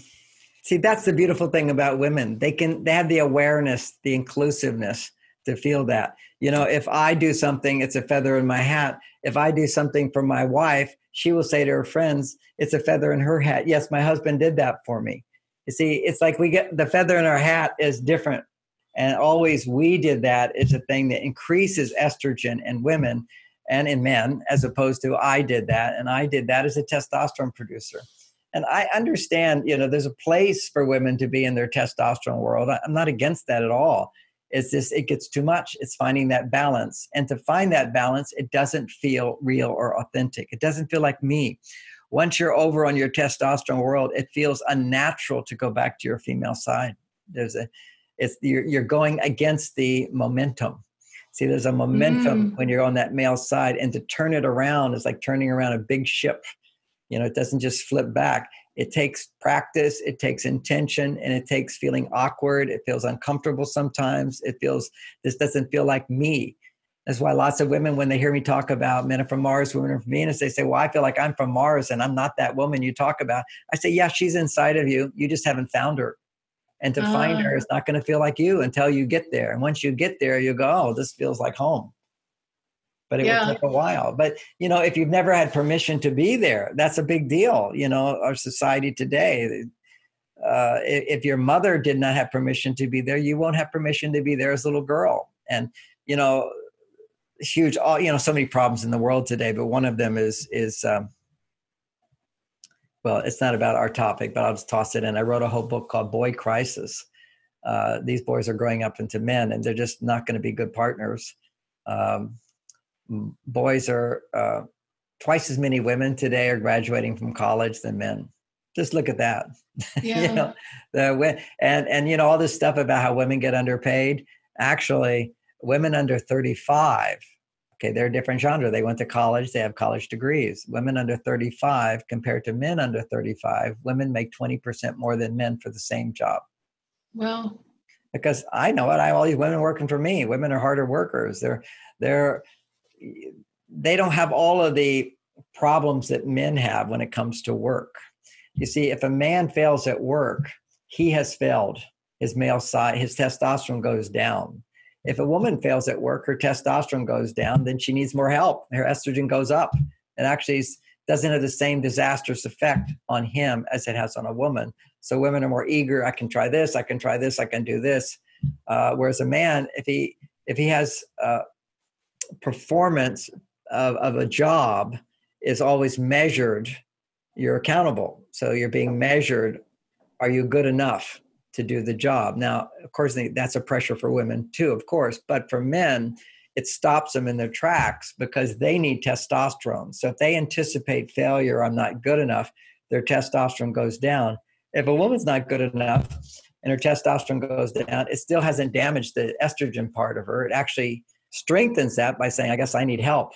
See, that's the beautiful thing about women. They can they have the awareness, the inclusiveness to feel that. You know, if I do something, it's a feather in my hat. If I do something for my wife, she will say to her friends, it's a feather in her hat. Yes, my husband did that for me. You see, it's like we get the feather in our hat is different. And always we did that is a thing that increases estrogen in women and in men, as opposed to I did that and I did that as a testosterone producer. And I understand, you know, there's a place for women to be in their testosterone world. I'm not against that at all. It's just, it gets too much. It's finding that balance. And to find that balance, it doesn't feel real or authentic. It doesn't feel like me. Once you're over on your testosterone world, it feels unnatural to go back to your female side. There's a, it's, you're, you're going against the momentum See, there's a momentum mm. when you're on that male side, and to turn it around is like turning around a big ship. You know, it doesn't just flip back. It takes practice, it takes intention, and it takes feeling awkward. It feels uncomfortable sometimes. It feels, this doesn't feel like me. That's why lots of women, when they hear me talk about men are from Mars, women are from Venus, they say, Well, I feel like I'm from Mars and I'm not that woman you talk about. I say, Yeah, she's inside of you. You just haven't found her. And to uh. find her, ah. it's not going to feel like you until you get there. And once you get there, you go, Oh, this feels like home but it yeah. will take a while. But you know, if you've never had permission to be there, that's a big deal. You know, our society today. Uh, if, your mother did not have permission to be there, you won't have permission to be there as a little girl. And you know, huge. All you know, so many problems in the world today. But one of them is is um, well, it's not about our topic, but I'll just toss it in. I wrote a whole book called Boy Crisis. Uh, these boys are growing up into men, and they're just not going to be good partners. Um, boys are uh, twice as many women today are graduating from college than men. Just look at that. Yeah. you know, the and and you know all this stuff about how women get underpaid. Actually, women under 35 okay they're a different genre they went to college they have college degrees women under 35 compared to men under 35 women make 20% more than men for the same job well because i know it i have all these women working for me women are harder workers they're they're they don't have all of the problems that men have when it comes to work. You see, if a man fails at work, he has failed. His male side, his testosterone goes down. If a woman fails at work, her testosterone goes down, then she needs more help. Her estrogen goes up. It actually doesn't have the same disastrous effect on him as it has on a woman. So women are more eager. I can try this. I can try this. I can do this. Uh, whereas a man, if he if he has uh, performance of, of a job is always measured you're accountable so you're being measured are you good enough to do the job now of course that's a pressure for women too of course but for men it stops them in their tracks because they need testosterone so if they anticipate failure i'm not good enough their testosterone goes down if a woman's not good enough and her testosterone goes down it still hasn't damaged the estrogen part of her it actually strengthens that by saying, I guess I need help.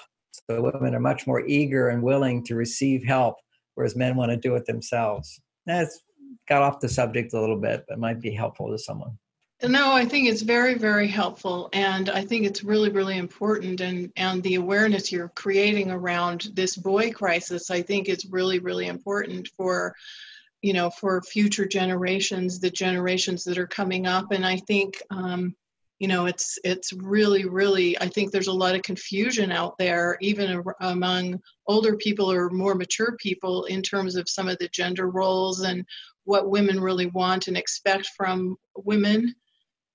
So women are much more eager and willing to receive help, whereas men want to do it themselves. That's got off the subject a little bit, but might be helpful to someone. No, I think it's very, very helpful, and I think it's really, really important. And and the awareness you're creating around this boy crisis, I think, is really, really important for, you know, for future generations, the generations that are coming up. And I think um, you know it's it's really really i think there's a lot of confusion out there even among older people or more mature people in terms of some of the gender roles and what women really want and expect from women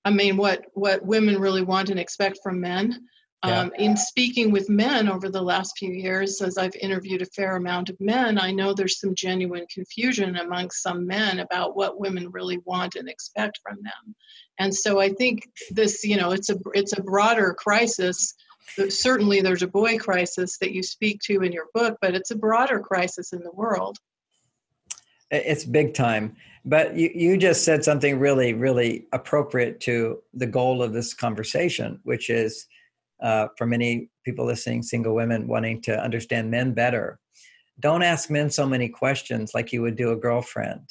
i mean what what women really want and expect from men yeah. Um, in speaking with men over the last few years, as I've interviewed a fair amount of men, I know there's some genuine confusion among some men about what women really want and expect from them. And so I think this, you know, it's a it's a broader crisis. Certainly, there's a boy crisis that you speak to in your book, but it's a broader crisis in the world. It's big time. But you, you just said something really, really appropriate to the goal of this conversation, which is uh, for many people listening, single women wanting to understand men better. Don't ask men so many questions like you would do a girlfriend.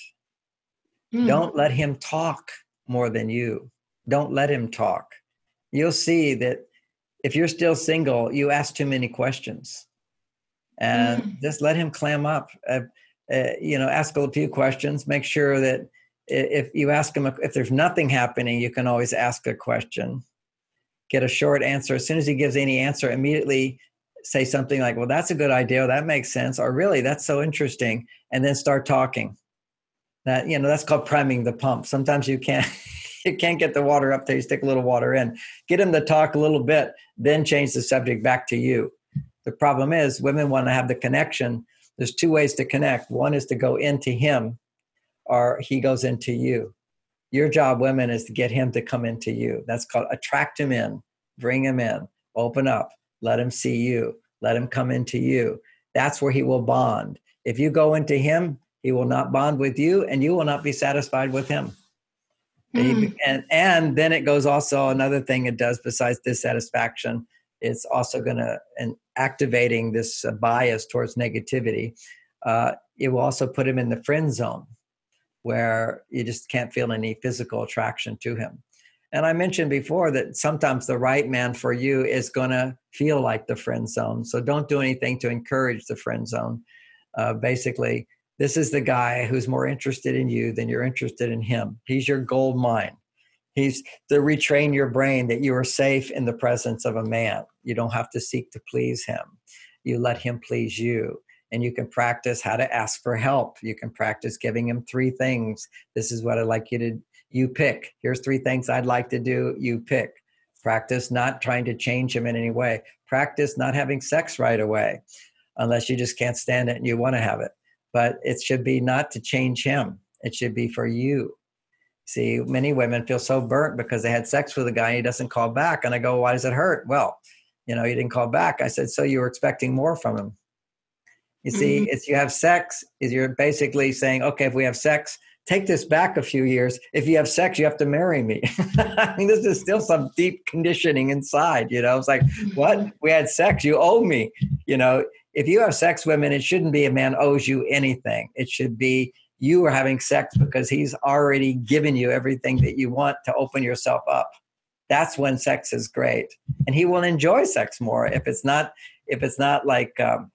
Mm. Don't let him talk more than you. Don't let him talk. You'll see that if you're still single, you ask too many questions. And mm. just let him clam up. Uh, uh, you know, ask a few questions. Make sure that if you ask him, if there's nothing happening, you can always ask a question get a short answer. As soon as he gives any answer, immediately say something like, Well, that's a good idea. That makes sense. Or really, that's so interesting. And then start talking. That, you know, that's called priming the pump. Sometimes you can't. you can't get the water up till you stick a little water in. Get him to talk a little bit, then change the subject back to you. The problem is, women want to have the connection. There's two ways to connect. One is to go into him, or he goes into you. Your job, women, is to get him to come into you. That's called attract him in, bring him in, open up, let him see you, let him come into you. That's where he will bond. If you go into him, he will not bond with you and you will not be satisfied with him. Mm. And, and then it goes also another thing it does besides dissatisfaction, it's also going to and activating this uh, bias towards negativity. Uh, it will also put him in the friend zone where you just can't feel any physical attraction to him. And I mentioned before that sometimes the right man for you is going to feel like the friend zone. So don't do anything to encourage the friend zone. Uh, basically, this is the guy who's more interested in you than you're interested in him. He's your gold mine. He's to retrain your brain that you are safe in the presence of a man. You don't have to seek to please him. You let him please you. And you can practice how to ask for help. You can practice giving him three things. This is what I'd like you to you pick. Here's three things I'd like to do. You pick. Practice not trying to change him in any way. Practice not having sex right away unless you just can't stand it and you want to have it. But it should be not to change him, it should be for you. See, many women feel so burnt because they had sex with a guy and he doesn't call back. And I go, why does it hurt? Well, you know, you didn't call back. I said, so you were expecting more from him. You see, mm-hmm. it's you have sex, is you're basically saying, okay, if we have sex, take this back a few years. If you have sex, you have to marry me. I mean, this is still some deep conditioning inside, you know. It's like, what? Mm-hmm. We had sex, you owe me. You know, if you have sex women, it shouldn't be a man owes you anything. It should be you are having sex because he's already given you everything that you want to open yourself up that's when sex is great. And he will enjoy sex more if it's not if it's not like um,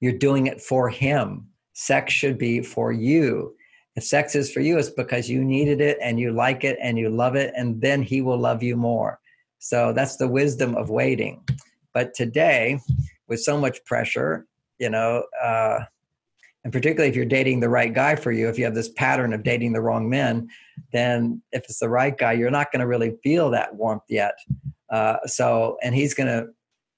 you're doing it for him. Sex should be for you. If sex is for you it's because you needed it and you like it and you love it and then he will love you more. So that's the wisdom of waiting. But today with so much pressure you know uh, and particularly if you're dating the right guy for you if you have this pattern of dating the wrong men then if it's the right guy you're not going to really feel that warmth yet. Uh, so and he's going to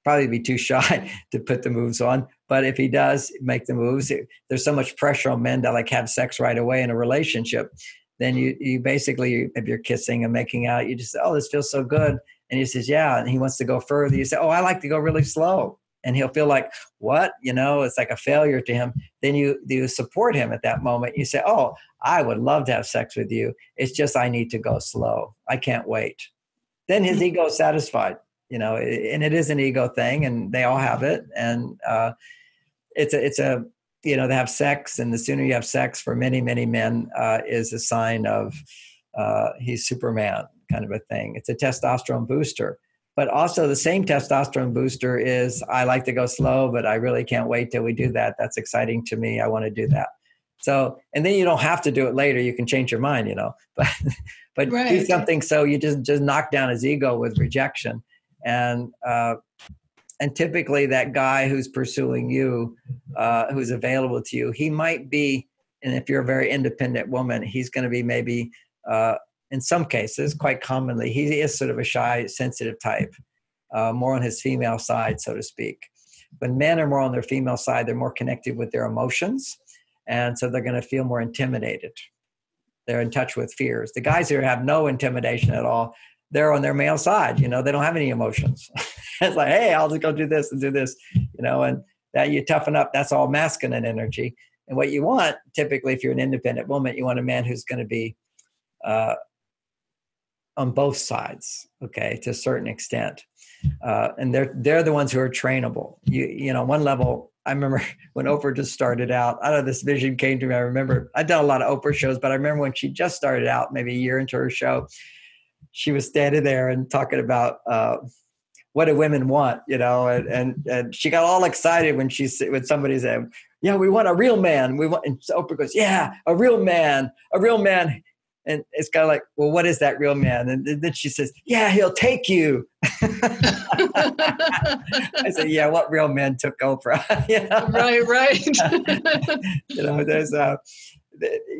probably be too shy to put the moves on. But if he does make the moves there's so much pressure on men to like have sex right away in a relationship then you you basically if you're kissing and making out you just say, oh this feels so good. And he says yeah. And he wants to go further. You say oh i like to go really slow and he'll feel like what? You know it's like a failure to him. Then you you support him at that moment. You say oh i would love to have sex with you. It's just i need to go slow. I can't wait. Then his ego is satisfied you know and it is an ego thing and they all have it. And uh, it's a it's a you know they have sex and the sooner you have sex for many many men uh, is a sign of uh, he's superman kind of a thing. It's a testosterone booster but also the same testosterone booster is i like to go slow but i really can't wait till we do that. That's exciting to me. I want to do that. So and then you don't have to do it later. You can change your mind you know? But but right. do something so you just just knock down his ego with rejection. And uh, and typically that guy who's pursuing you uh, who's available to you he might be and if you're a very independent woman he's going to be maybe uh, in some cases, quite commonly, he is sort of a shy, sensitive type, uh, more on his female side, so to speak. When men are more on their female side, they're more connected with their emotions, and so they're going to feel more intimidated. They're in touch with fears. The guys who have no intimidation at all, they're on their male side. You know, they don't have any emotions. it's like, hey, I'll just go do this and do this. You know, and that you toughen up. That's all masculine energy. And what you want, typically, if you're an independent woman, you want a man who's going to be uh, on both sides, okay, to a certain extent. Uh, and they're they're the ones who are trainable. You you know, one level. I remember when Oprah just started out. Out know this vision came to me. I remember I'd done a lot of Oprah shows, but I remember when she just started out, maybe a year into her show, she was standing there and talking about uh, what do women want, you know, and, and and she got all excited when she when somebody said, "Yeah, we want a real man." We want, and Oprah goes, "Yeah, a real man, a real man." And it's kind of like, well, what is that real man? And then she says, yeah, he'll take you. I said, yeah, what real man took Oprah? you know? Right, right. you know, there's a,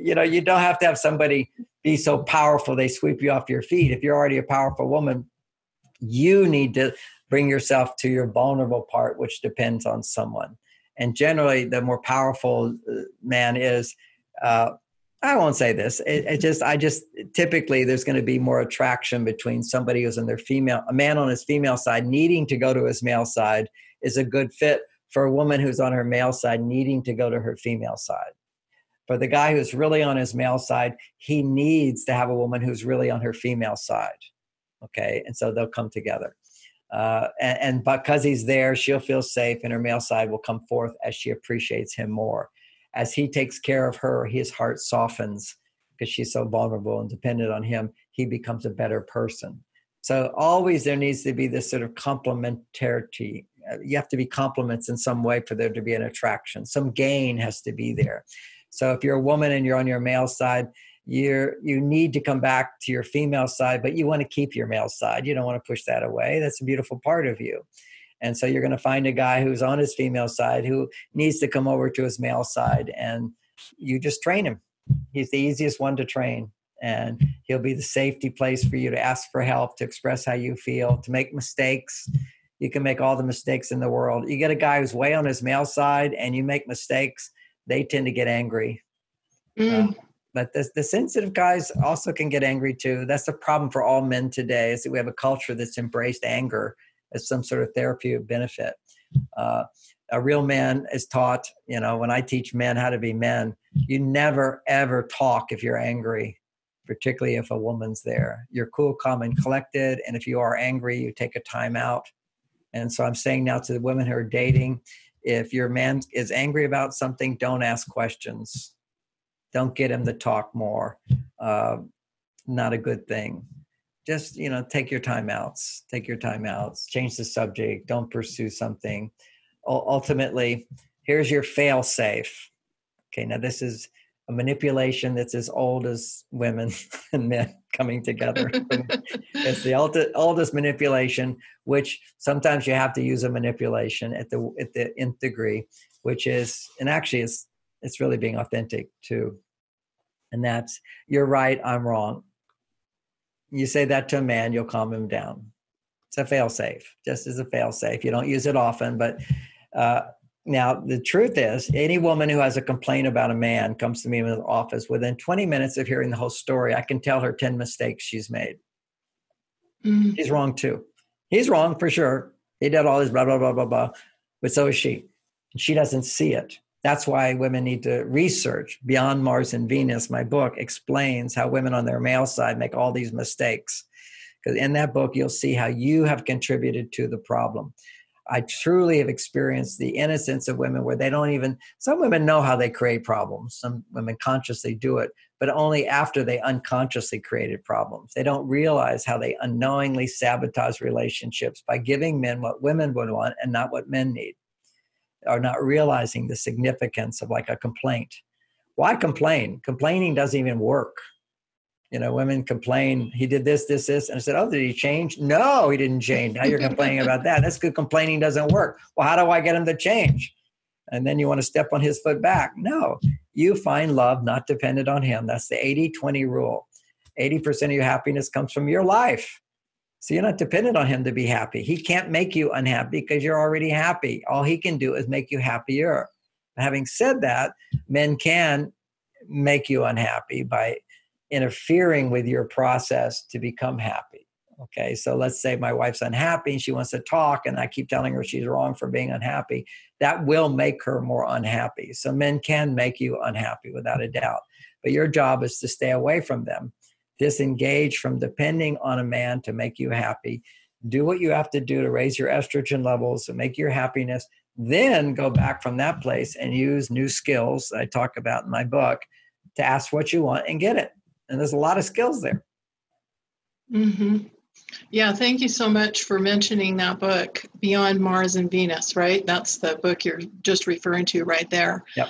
you know, you don't have to have somebody be so powerful they sweep you off your feet. If you're already a powerful woman, you need to bring yourself to your vulnerable part, which depends on someone. And generally, the more powerful uh, man is, uh, I won't say this. It, it, just, I just typically there's going to be more attraction between somebody who's on their female, a man on his female side needing to go to his male side is a good fit for a woman who's on her male side needing to go to her female side. For the guy who's really on his male side, he needs to have a woman who's really on her female side. Okay, and so they'll come together. Uh, and, and because he's there, she'll feel safe, and her male side will come forth as she appreciates him more as he takes care of her, his heart softens because she's so vulnerable and dependent on him. He becomes a better person. So always there needs to be this sort of complementarity. Uh, you have to be complements in some way for there to be an attraction. Some gain has to be there. So if you're a woman and you're on your male side, you're you need to come back to your female side, but you want to keep your male side. You don't want to push that away. That's a beautiful part of you. And so you're going to find a guy who's on his female side who needs to come over to his male side and you just train him. He's the easiest one to train and he'll be the safety place for you to ask for help, to express how you feel, to make mistakes. You can make all the mistakes in the world. You get a guy who's way on his male side and you make mistakes, they tend to get angry. Mm. Uh, but the, the sensitive guys also can get angry too. That's the problem for all men today is that we have a culture that's embraced anger as some sort of therapeutic benefit. Uh, a real man is taught, you know, when I teach men how to be men, you never ever talk if you're angry, particularly if a woman's there. You're cool, calm, and collected. And if you are angry, you take a time out. And so I'm saying now to the women who are dating, if your man is angry about something, don't ask questions. Don't get him to talk more. Uh, not a good thing just you know take your time outs take your time outs change the subject don't pursue something. U- ultimately here's your fail safe okay now this is a manipulation that's as old as women and men coming together. It's the old- oldest manipulation which sometimes you have to use a manipulation at the at the nth degree which is and actually it's it's really being authentic too. And that's you're right i'm wrong you say that to a man, you'll calm him down. It's a fail safe, just as a fail safe. You don't use it often, but uh, now the truth is, any woman who has a complaint about a man comes to me in the office. Within 20 minutes of hearing the whole story, I can tell her 10 mistakes she's made. Mm. He's wrong too. He's wrong for sure. He did all this blah blah blah blah blah, but so is she. She doesn't see it. That's why women need to research. Beyond Mars and Venus, my book explains how women on their male side make all these mistakes. Because in that book, you'll see how you have contributed to the problem. I truly have experienced the innocence of women where they don't even, some women know how they create problems. Some women consciously do it, but only after they unconsciously created problems. They don't realize how they unknowingly sabotage relationships by giving men what women would want and not what men need are not realizing the significance of like a complaint. Why complain? Complaining doesn't even work. You know, women complain, he did this, this, this. And I said, Oh, did he change? No, he didn't change. Now you're complaining about that. That's good. Complaining doesn't work. Well, how do I get him to change? And then you want to step on his foot back. No, you find love not dependent on him. That's the 80 20 rule. 80% of your happiness comes from your life. So you're not dependent on him to be happy. He can't make you unhappy because you're already happy. All he can do is make you happier. Having said that, men can make you unhappy by interfering with your process to become happy. Okay, so let's say my wife's unhappy and she wants to talk, and I keep telling her she's wrong for being unhappy. That will make her more unhappy. So men can make you unhappy without a doubt. But your job is to stay away from them disengage from depending on a man to make you happy. Do what you have to do to raise your estrogen levels and make your happiness. Then go back from that place and use new skills I talk about in my book to ask what you want and get it. And there's a lot of skills there. Mm-hmm. Yeah, thank you so much for mentioning that book, Beyond Mars and Venus, right? That's the book you're just referring to right there. Yep.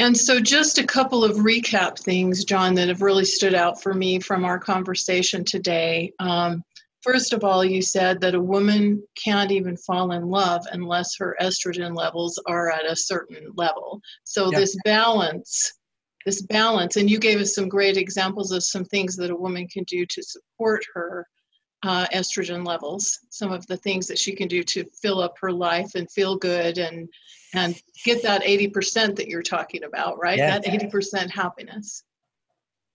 And so, just a couple of recap things, John, that have really stood out for me from our conversation today. Um, first of all, you said that a woman can't even fall in love unless her estrogen levels are at a certain level. So, yep. this balance, this balance, and you gave us some great examples of some things that a woman can do to support her uh, estrogen levels, some of the things that she can do to fill up her life and feel good and and get that 80% that you're talking about, right? That 80% happiness.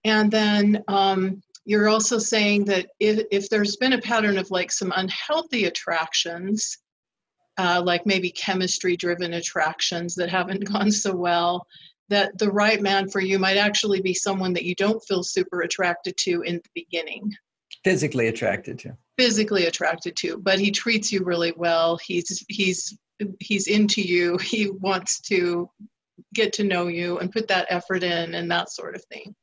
And then um, you're also saying that if, if there's been a pattern of like some unhealthy attractions, uh, like maybe chemistry driven attractions that haven't gone so well, that the right man for you might actually be someone that you don't feel super attracted to in the beginning physically attracted to physically attracted to but he treats you really well he's he's he's into you he wants to get to know you and put that effort in and that sort of thing.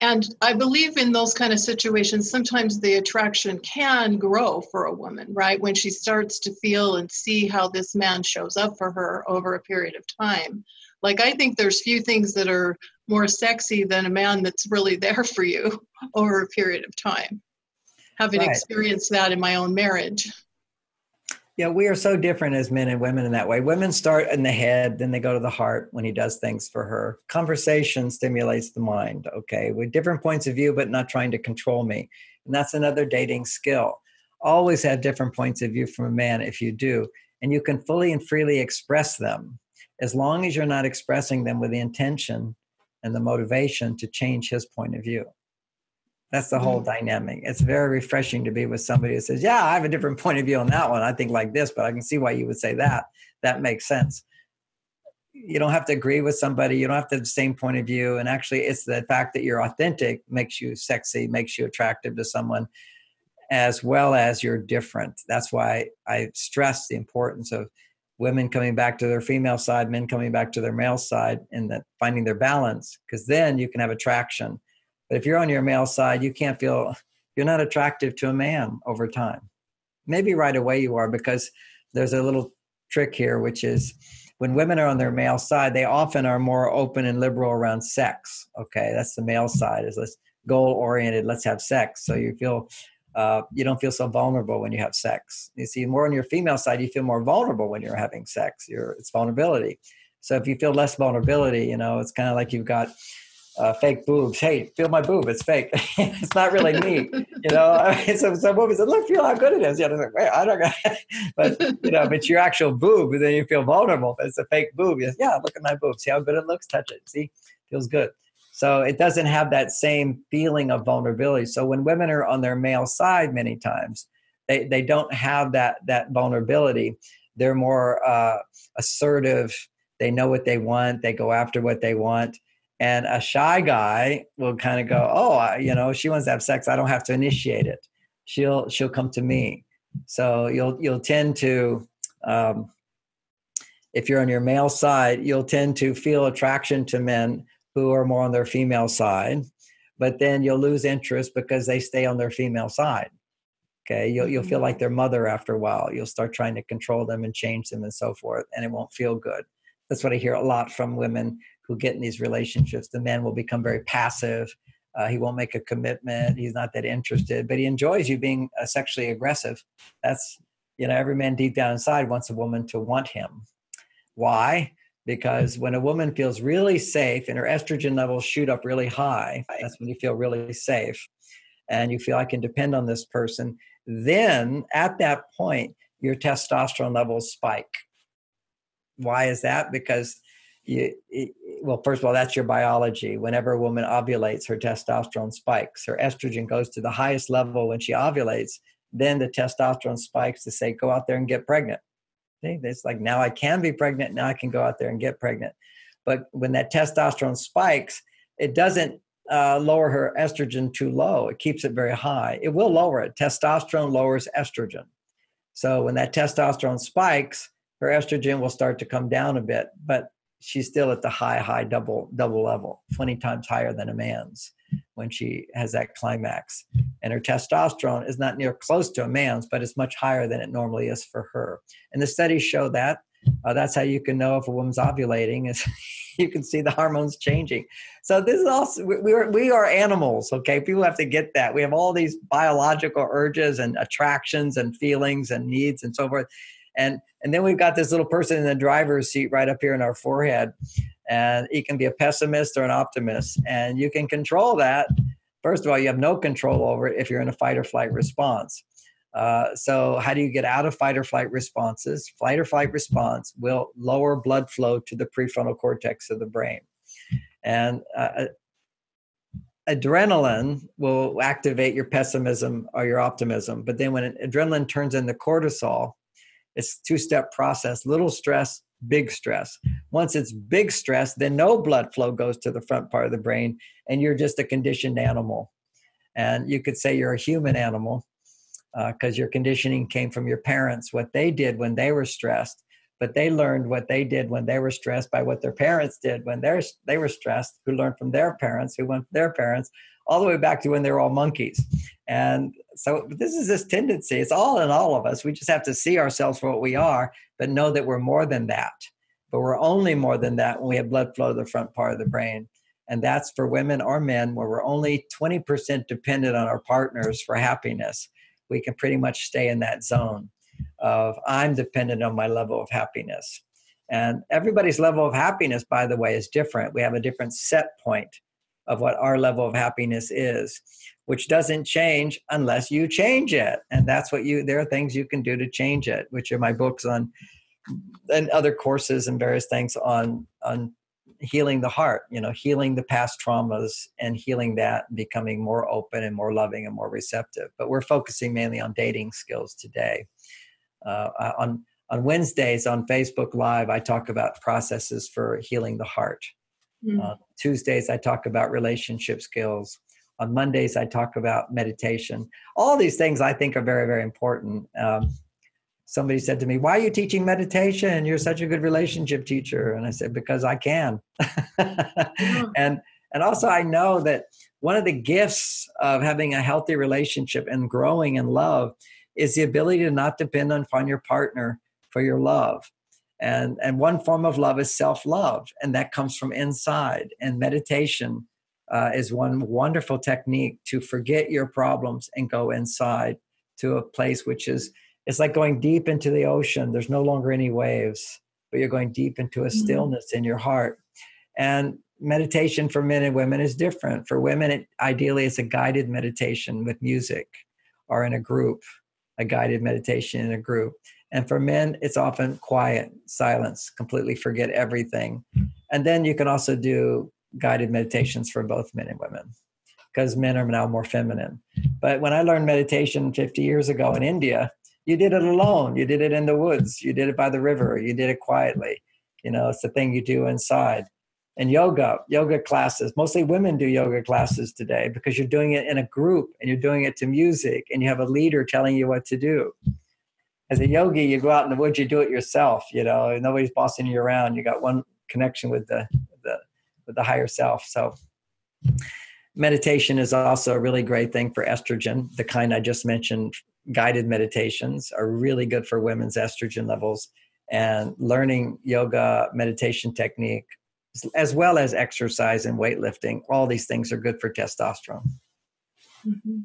And I believe in those kind of situations, sometimes the attraction can grow for a woman, right? When she starts to feel and see how this man shows up for her over a period of time. Like, I think there's few things that are more sexy than a man that's really there for you over a period of time. Having right. experienced that in my own marriage. Yeah, we are so different as men and women in that way. Women start in the head, then they go to the heart when he does things for her. Conversation stimulates the mind, okay, with different points of view, but not trying to control me. And that's another dating skill. Always have different points of view from a man if you do, and you can fully and freely express them as long as you're not expressing them with the intention and the motivation to change his point of view. That's the whole mm. dynamic. It's very refreshing to be with somebody who says, Yeah, I have a different point of view on that one. I think like this, but I can see why you would say that. That makes sense. You don't have to agree with somebody, you don't have to have the same point of view. And actually, it's the fact that you're authentic makes you sexy, makes you attractive to someone, as well as you're different. That's why I stress the importance of women coming back to their female side, men coming back to their male side, and that finding their balance, because then you can have attraction but if you're on your male side, you can't feel you're not attractive to a man over time. Maybe right away you are because there's a little trick here, which is when women are on their male side, they often are more open and liberal around sex. Okay, that's the male side is let's goal oriented. Let's have sex. So you feel uh, you don't feel so vulnerable when you have sex. You see, more on your female side, you feel more vulnerable when you're having sex. You're, it's vulnerability. So if you feel less vulnerability, you know, it's kind of like you've got uh, fake boobs. Hey, feel my boob. It's fake. it's not really me. You know, I mean, some some women say, "Look, feel how good it is." Know, like, I don't. know. but you know, it's your actual boob, then you feel vulnerable. If it's a fake boob. Yeah, look at my boob. See how good it looks. Touch it. See, feels good. So it doesn't have that same feeling of vulnerability. So when women are on their male side, many times they they don't have that that vulnerability. They're more uh, assertive. They know what they want. They go after what they want and a shy guy will kind of go oh I, you know she wants to have sex i don't have to initiate it she'll she'll come to me so you'll you'll tend to um, if you're on your male side you'll tend to feel attraction to men who are more on their female side but then you'll lose interest because they stay on their female side okay you'll, you'll feel like mm-hmm. their mother after a while you'll start trying to control them and change them and so forth and it won't feel good that's what i hear a lot from women who get in these relationships. The man will become very passive. Uh, he won't make a commitment. He's not that interested, but he enjoys you being uh, sexually aggressive. That's, you know, every man deep down inside wants a woman to want him. Why? Because when a woman feels really safe and her estrogen levels shoot up really high, that's when you feel really safe and you feel I can depend on this person. Then at that point, your testosterone levels spike. Why is that? Because you, well, first of all, that's your biology. Whenever a woman ovulates, her testosterone spikes. Her estrogen goes to the highest level when she ovulates. Then the testosterone spikes to say, go out there and get pregnant. See? It's like now I can be pregnant. Now I can go out there and get pregnant. But when that testosterone spikes, it doesn't uh, lower her estrogen too low. It keeps it very high. It will lower it. Testosterone lowers estrogen. So when that testosterone spikes, her estrogen will start to come down a bit. But she's still at the high, high double double level, 20 times higher than a man's when she has that climax. And her testosterone is not near close to a man's, but it's much higher than it normally is for her. And the studies show that. Uh, that's how you can know if a woman's ovulating is you can see the hormones changing. So this is also we are we are animals, okay? People have to get that. We have all these biological urges and attractions and feelings and needs and so forth and and then we've got this little person in the driver's seat right up here in our forehead and he can be a pessimist or an optimist and you can control that. First of all you have no control over it if you're in a fight or flight response. Uh, so how do you get out of fight or flight responses? Flight or flight response will lower blood flow to the prefrontal cortex of the brain. And uh, adrenaline will activate your pessimism or your optimism but then when adrenaline turns into cortisol it's two-step process little stress big stress once it's big stress then no blood flow goes to the front part of the brain and you're just a conditioned animal and you could say you're a human animal because uh, your conditioning came from your parents what they did when they were stressed but they learned what they did when they were stressed by what their parents did when they were stressed, who learned from their parents, who went their parents, all the way back to when they were all monkeys. And so this is this tendency. It's all in all of us. We just have to see ourselves for what we are, but know that we're more than that. But we're only more than that when we have blood flow to the front part of the brain. And that's for women or men where we're only 20% dependent on our partners for happiness. We can pretty much stay in that zone of I'm dependent on my level of happiness. And everybody's level of happiness, by the way, is different. We have a different set point of what our level of happiness is, which doesn't change unless you change it. And that's what you, there are things you can do to change it, which are my books on and other courses and various things on, on healing the heart, you know, healing the past traumas and healing that, and becoming more open and more loving and more receptive. But we're focusing mainly on dating skills today. Uh, on on Wednesdays on Facebook Live, I talk about processes for healing the heart. Mm. Uh, Tuesdays, I talk about relationship skills. On Mondays, I talk about meditation. All these things I think are very, very important. Um, somebody said to me, Why are you teaching meditation? You're such a good relationship teacher. And I said, Because I can. and and also I know that one of the gifts of having a healthy relationship and growing in love is the ability to not depend on, on your partner for your love. And, and one form of love is self love, and that comes from inside. And meditation uh, is one wonderful technique to forget your problems and go inside to a place which is it's like going deep into the ocean. There's no longer any waves, but you're going deep into a mm-hmm. stillness in your heart. And meditation for men and women is different. For women, it, ideally, it's a guided meditation with music or in a group, a guided meditation in a group. And for men, it's often quiet, silence, completely forget everything. Hmm. And then you can also do guided meditations for both men and women because men are now more feminine. But when I learned meditation 50 years ago in India, you did it alone. You did it in the woods. You did it by the river. You did it quietly. You know, it's the thing you do inside. And yoga, yoga classes, mostly women do yoga classes today because you're doing it in a group and you're doing it to music and you have a leader telling you what to do as a yogi, you go out in the woods, you do it yourself. You know, nobody's bossing you around. You got one connection with the the with the higher self. So meditation is also a really great thing for estrogen. The kind I just mentioned, guided meditations are really good for women's estrogen levels. And learning yoga meditation technique, as well as exercise and weightlifting, all these things are good for testosterone. Mm-hmm.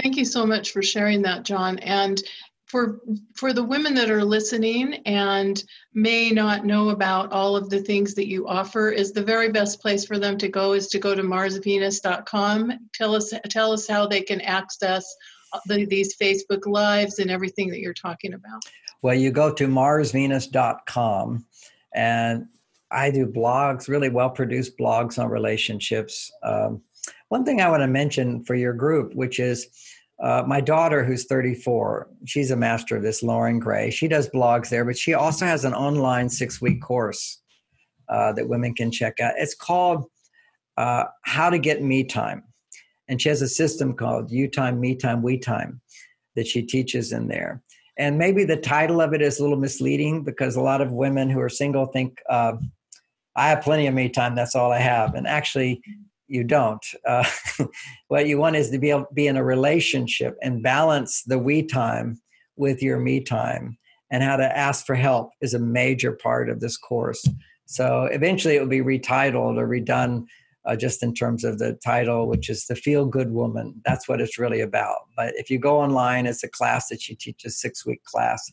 Thank you so much for sharing that, John. And for for the women that are listening and may not know about all of the things that you offer is the very best place for them to go is to go to marsvenus.com tell us tell us how they can access the, these facebook lives and everything that you're talking about. Well you go to marsvenus.com and i do blogs really well produced blogs on relationships. Um, one thing i want to mention for your group which is uh, my daughter, who's 34, she's a master of this, Lauren Gray. She does blogs there, but she also has an online six week course uh, that women can check out. It's called uh, How to Get Me Time. And she has a system called You Time, Me Time, We Time that she teaches in there. And maybe the title of it is a little misleading because a lot of women who are single think, uh, I have plenty of me time, that's all I have. And actually, you don't. Uh, what you want is to be able be in a relationship and balance the we time with your me time. And how to ask for help is a major part of this course. So eventually it will be retitled or redone uh, just in terms of the title, which is The Feel Good Woman. That's what it's really about. But if you go online, it's a class that she teaches, six week class,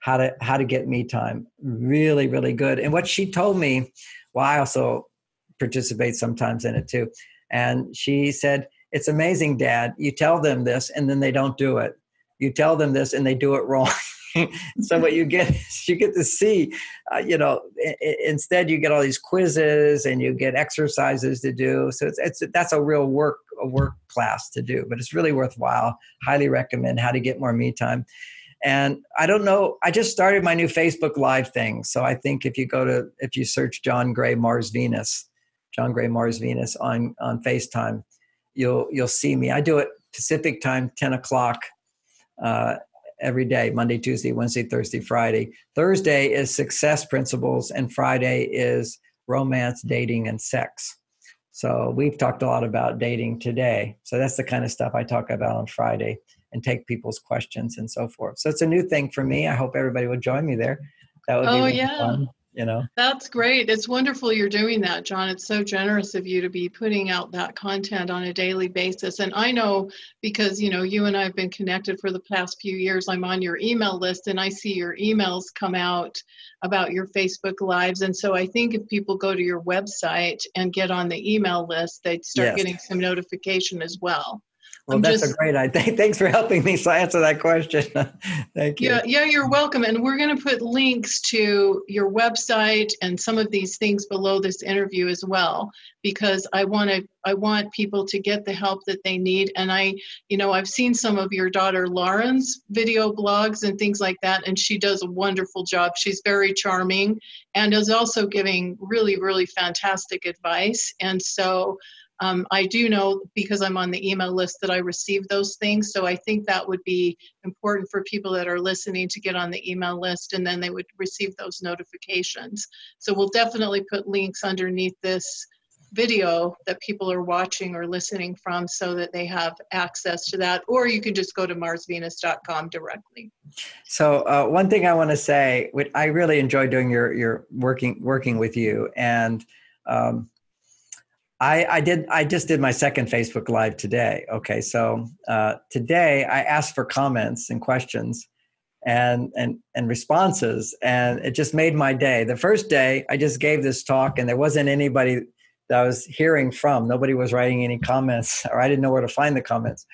how to how to get me time. Really, really good. And what she told me, well, I also participate sometimes in it too. And she said, It's amazing, Dad. You tell them this and then they don't do it. You tell them this and they do it wrong. so what you get is you get to see, uh, you know, I- instead you get all these quizzes and you get exercises to do. So it's, it's that's a real work a work class to do, but it's really worthwhile. Highly recommend how to get more me time. And I don't know, I just started my new Facebook Live thing. So I think if you go to, if you search John Gray Mars Venus, John Gray Mars Venus on on FaceTime, you'll you'll see me. I do it Pacific time, ten o'clock, uh, every day Monday, Tuesday, Wednesday, Thursday, Friday. Thursday is success principles, and Friday is romance, dating, and sex. So we've talked a lot about dating today. So that's the kind of stuff I talk about on Friday and take people's questions and so forth. So it's a new thing for me. I hope everybody would join me there. That would oh, be really yeah. fun you know? That's great. It's wonderful you're doing that john. It's so generous of you to be putting out that content on a daily basis. And i know because you know you and i've been connected for the past few years. I'm on your email list and i see your emails come out about your facebook lives. And so i think if people go to your website and get on the email list they'd start yes. getting some notification as well well, I'm that's just, a great idea. Thanks for helping me answer that question. Thank you. Yeah, yeah, you're welcome. And we're going to put links to your website and some of these things below this interview as well, because I want to. I want people to get the help that they need. And I, you know, I've seen some of your daughter Lauren's video blogs and things like that, and she does a wonderful job. She's very charming and is also giving really, really fantastic advice. And so um, I do know because I'm on the email list that I receive those things. So I think that would be important for people that are listening to get on the email list and then they would receive those notifications. So we'll definitely put links underneath this video that people are watching or listening from so that they have access to that or you can just go to marsvenus.com directly so uh, one thing i want to say i really enjoy doing your your working working with you and um, I, I did. I just did my second Facebook Live today. Okay, so uh, today I asked for comments and questions, and and and responses, and it just made my day. The first day I just gave this talk, and there wasn't anybody that I was hearing from. Nobody was writing any comments, or I didn't know where to find the comments,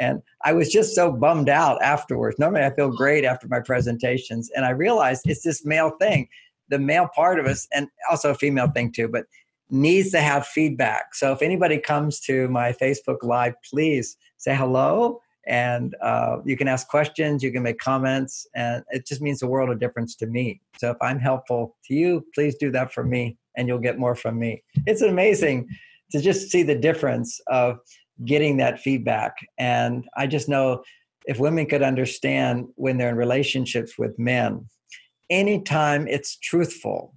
and I was just so bummed out afterwards. Normally I feel great after my presentations, and I realized it's this male thing, the male part of us, and also a female thing too, but needs to have feedback. So if anybody comes to my Facebook Live, please say hello and uh, you can ask questions, you can make comments, and it just means a world of difference to me. So if I'm helpful to you, please do that for me and you'll get more from me. It's amazing to just see the difference of getting that feedback. And I just know if women could understand when they're in relationships with men, anytime it's truthful,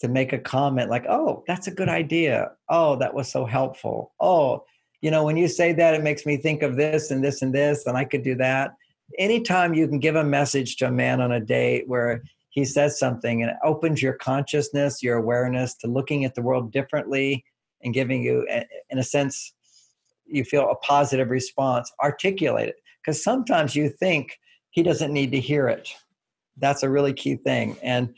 to make a comment like, oh, that's a good idea. Oh, that was so helpful. Oh, you know, when you say that, it makes me think of this and this and this, and I could do that. Anytime you can give a message to a man on a date where he says something and it opens your consciousness, your awareness to looking at the world differently and giving you, eh, in a sense, you feel a positive response, articulate it. Because sometimes you think he doesn't need to hear it. That's a really key thing. And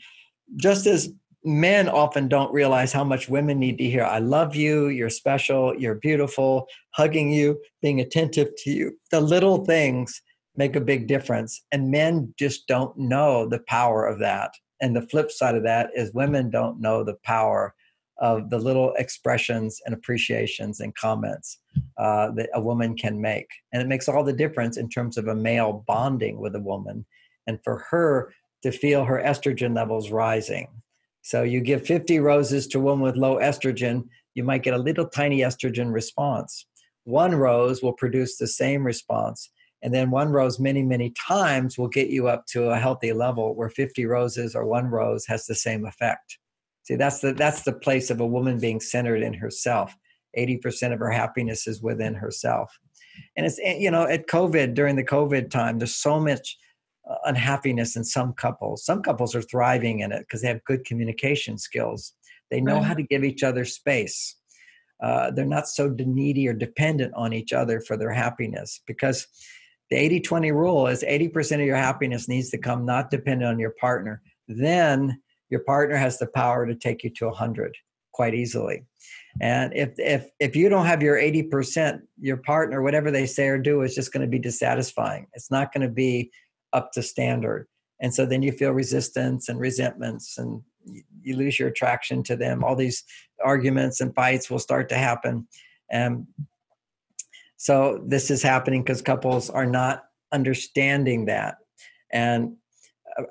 just as men often don't realize how much women need to hear i love you you're special you're beautiful hugging you being attentive to you. The little things make a big difference and men just don't know the power of that. And the flip side of that is women don't know the power of the little expressions and appreciations and comments uh, that a woman can make. And it makes all the difference in terms of a male bonding with a woman and for her to feel her estrogen levels rising so you give 50 roses to a woman with low estrogen, you might get a little tiny estrogen response. One rose will produce the same response. And then one rose many, many times will get you up to a healthy level where 50 roses or one rose has the same effect. See, that's the that's the place of a woman being centered in herself. 80% of her happiness is within herself. And it's you know, at COVID, during the COVID time, there's so much unhappiness in some couples. Some couples are thriving in it because they have good communication skills. They know right. how to give each other space. Uh, they're not so needy or dependent on each other for their happiness because the 80 20 rule is 80% of your happiness needs to come not dependent on your partner. Then your partner has the power to take you to 100 quite easily. And if if if you don't have your 80%, your partner, whatever they say or do, is just going to be dissatisfying. It's not going to be up to standard. And so then you feel resistance and resentments and you lose your attraction to them. All these arguments and fights will start to happen. And so this is happening because couples are not understanding that. And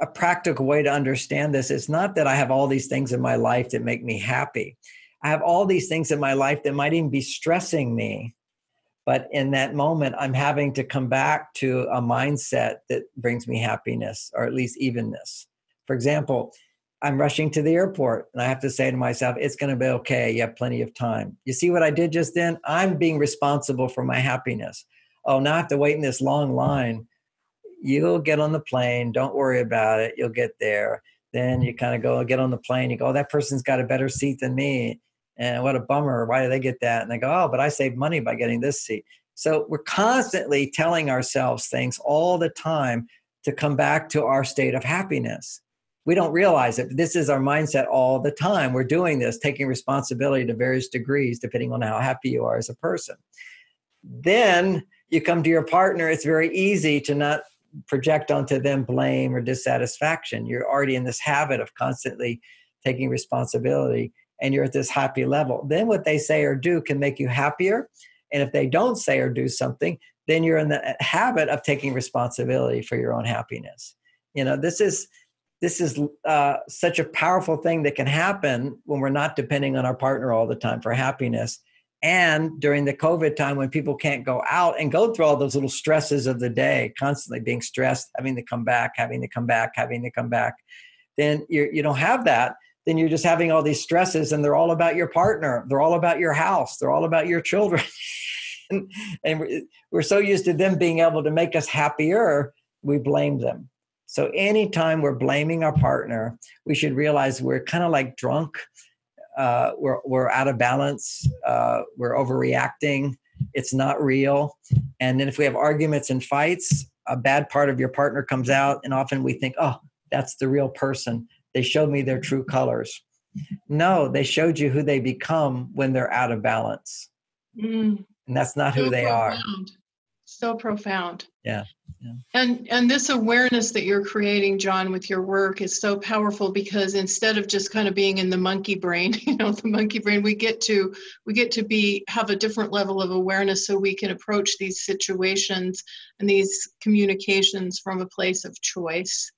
a, practical way to understand this is not that i have all these things in my life that make me happy. I have all these things in my life that might even be stressing me But in that moment, I'm having to come back to a mindset that brings me happiness or at least evenness. For example, I'm rushing to the airport and I have to say to myself, it's going to be okay. You have plenty of time. You see what I did just then? I'm being responsible for my happiness. Oh, now I have to wait in this long line. You'll get on the plane. Don't worry about it. You'll get there. Then you kind of go get on the plane. You go, oh, that person's got a better seat than me. And what a bummer. Why do they get that? And they go, oh, but I saved money by getting this seat. So we're constantly telling ourselves things all the time to come back to our state of happiness we don't realize it. This is our mindset all the time. We're doing this, taking responsibility to various degrees, depending on how happy you are as a person. Then you come to your partner, it's very easy to not project onto them blame or dissatisfaction. You're already in this habit of constantly taking responsibility and you're at this happy level. Then what they say or do can make you happier. And if they don't say or do something, then you're in the habit of taking responsibility for your own happiness. You know, this is this is uh, such a powerful thing that can happen when we're not depending on our partner all the time for happiness and during the covid time when people can't go out and go through all those little stresses of the day constantly being stressed having to come back having to come back having to come back then you're, you don't have that then you're just having all these stresses and they're all about your partner they're all about your house they're all about your children and, and we're so used to them being able to make us happier we blame them so anytime we're blaming our partner, we should realize we're kind of like drunk. Uh, we're, we're out of balance. Uh, we're overreacting. It's not real. And then if we have arguments and fights, a bad part of your partner comes out, and often we think, oh, that's the real person. They showed me their true colors. No, they showed you who they become when they're out of balance. Mm. And that's not so who they profound. are. So profound. Yeah. And and this awareness that you're creating, John, with your work is so powerful because instead of just kind of being in the monkey brain, you know, the monkey brain, we get to we get to be have a different level of awareness so we can approach these situations and these communications from a place of choice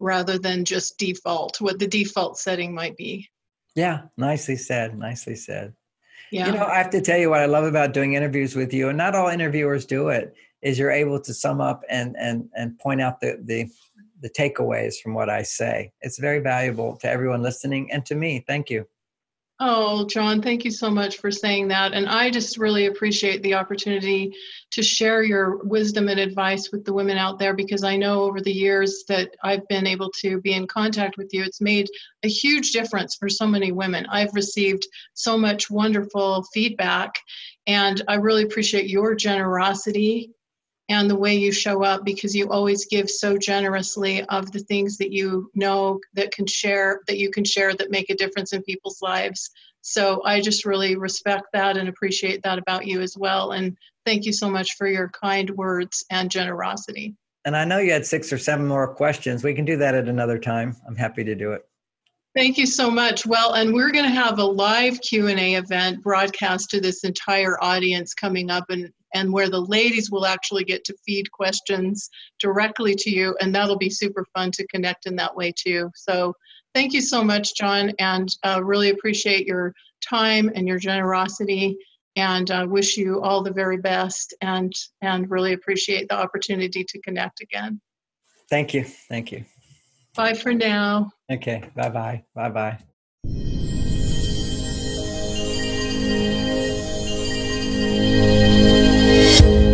rather than just default, what the default setting might be. Yeah, nicely said. Nicely said. Yeah. You know, I have to tell you what I love about doing interviews with you, and not all interviewers do it is you're able to sum up and and and point out the the the takeaways from what I say. It's very valuable to everyone listening and to me. Thank you. Oh, John, thank you so much for saying that. And I just really appreciate the opportunity to share your wisdom and advice with the women out there because I know over the years that I've been able to be in contact with you, it's made a huge difference for so many women. I've received so much wonderful feedback, and I really appreciate your generosity and the way you show up because you always give so generously of the things that you know that can share that you can share that make a difference in people's lives. So i just really respect that and appreciate that about you as well. And thank you so much for your kind words and generosity. And i know you had six or seven more questions. We can do that at another time. I'm happy to do it. Thank you so much. Well, and we're going to have a live Q&A event broadcast to this entire audience coming up and and where the ladies will actually get to feed questions directly to you and that'll be super fun to connect in that way too. So, thank you so much, John, and uh, really appreciate your time and your generosity and uh, wish you all the very best and and really appreciate the opportunity to connect again. Thank you. Thank you. Bye for now. Okay. Bye bye. Bye bye. You.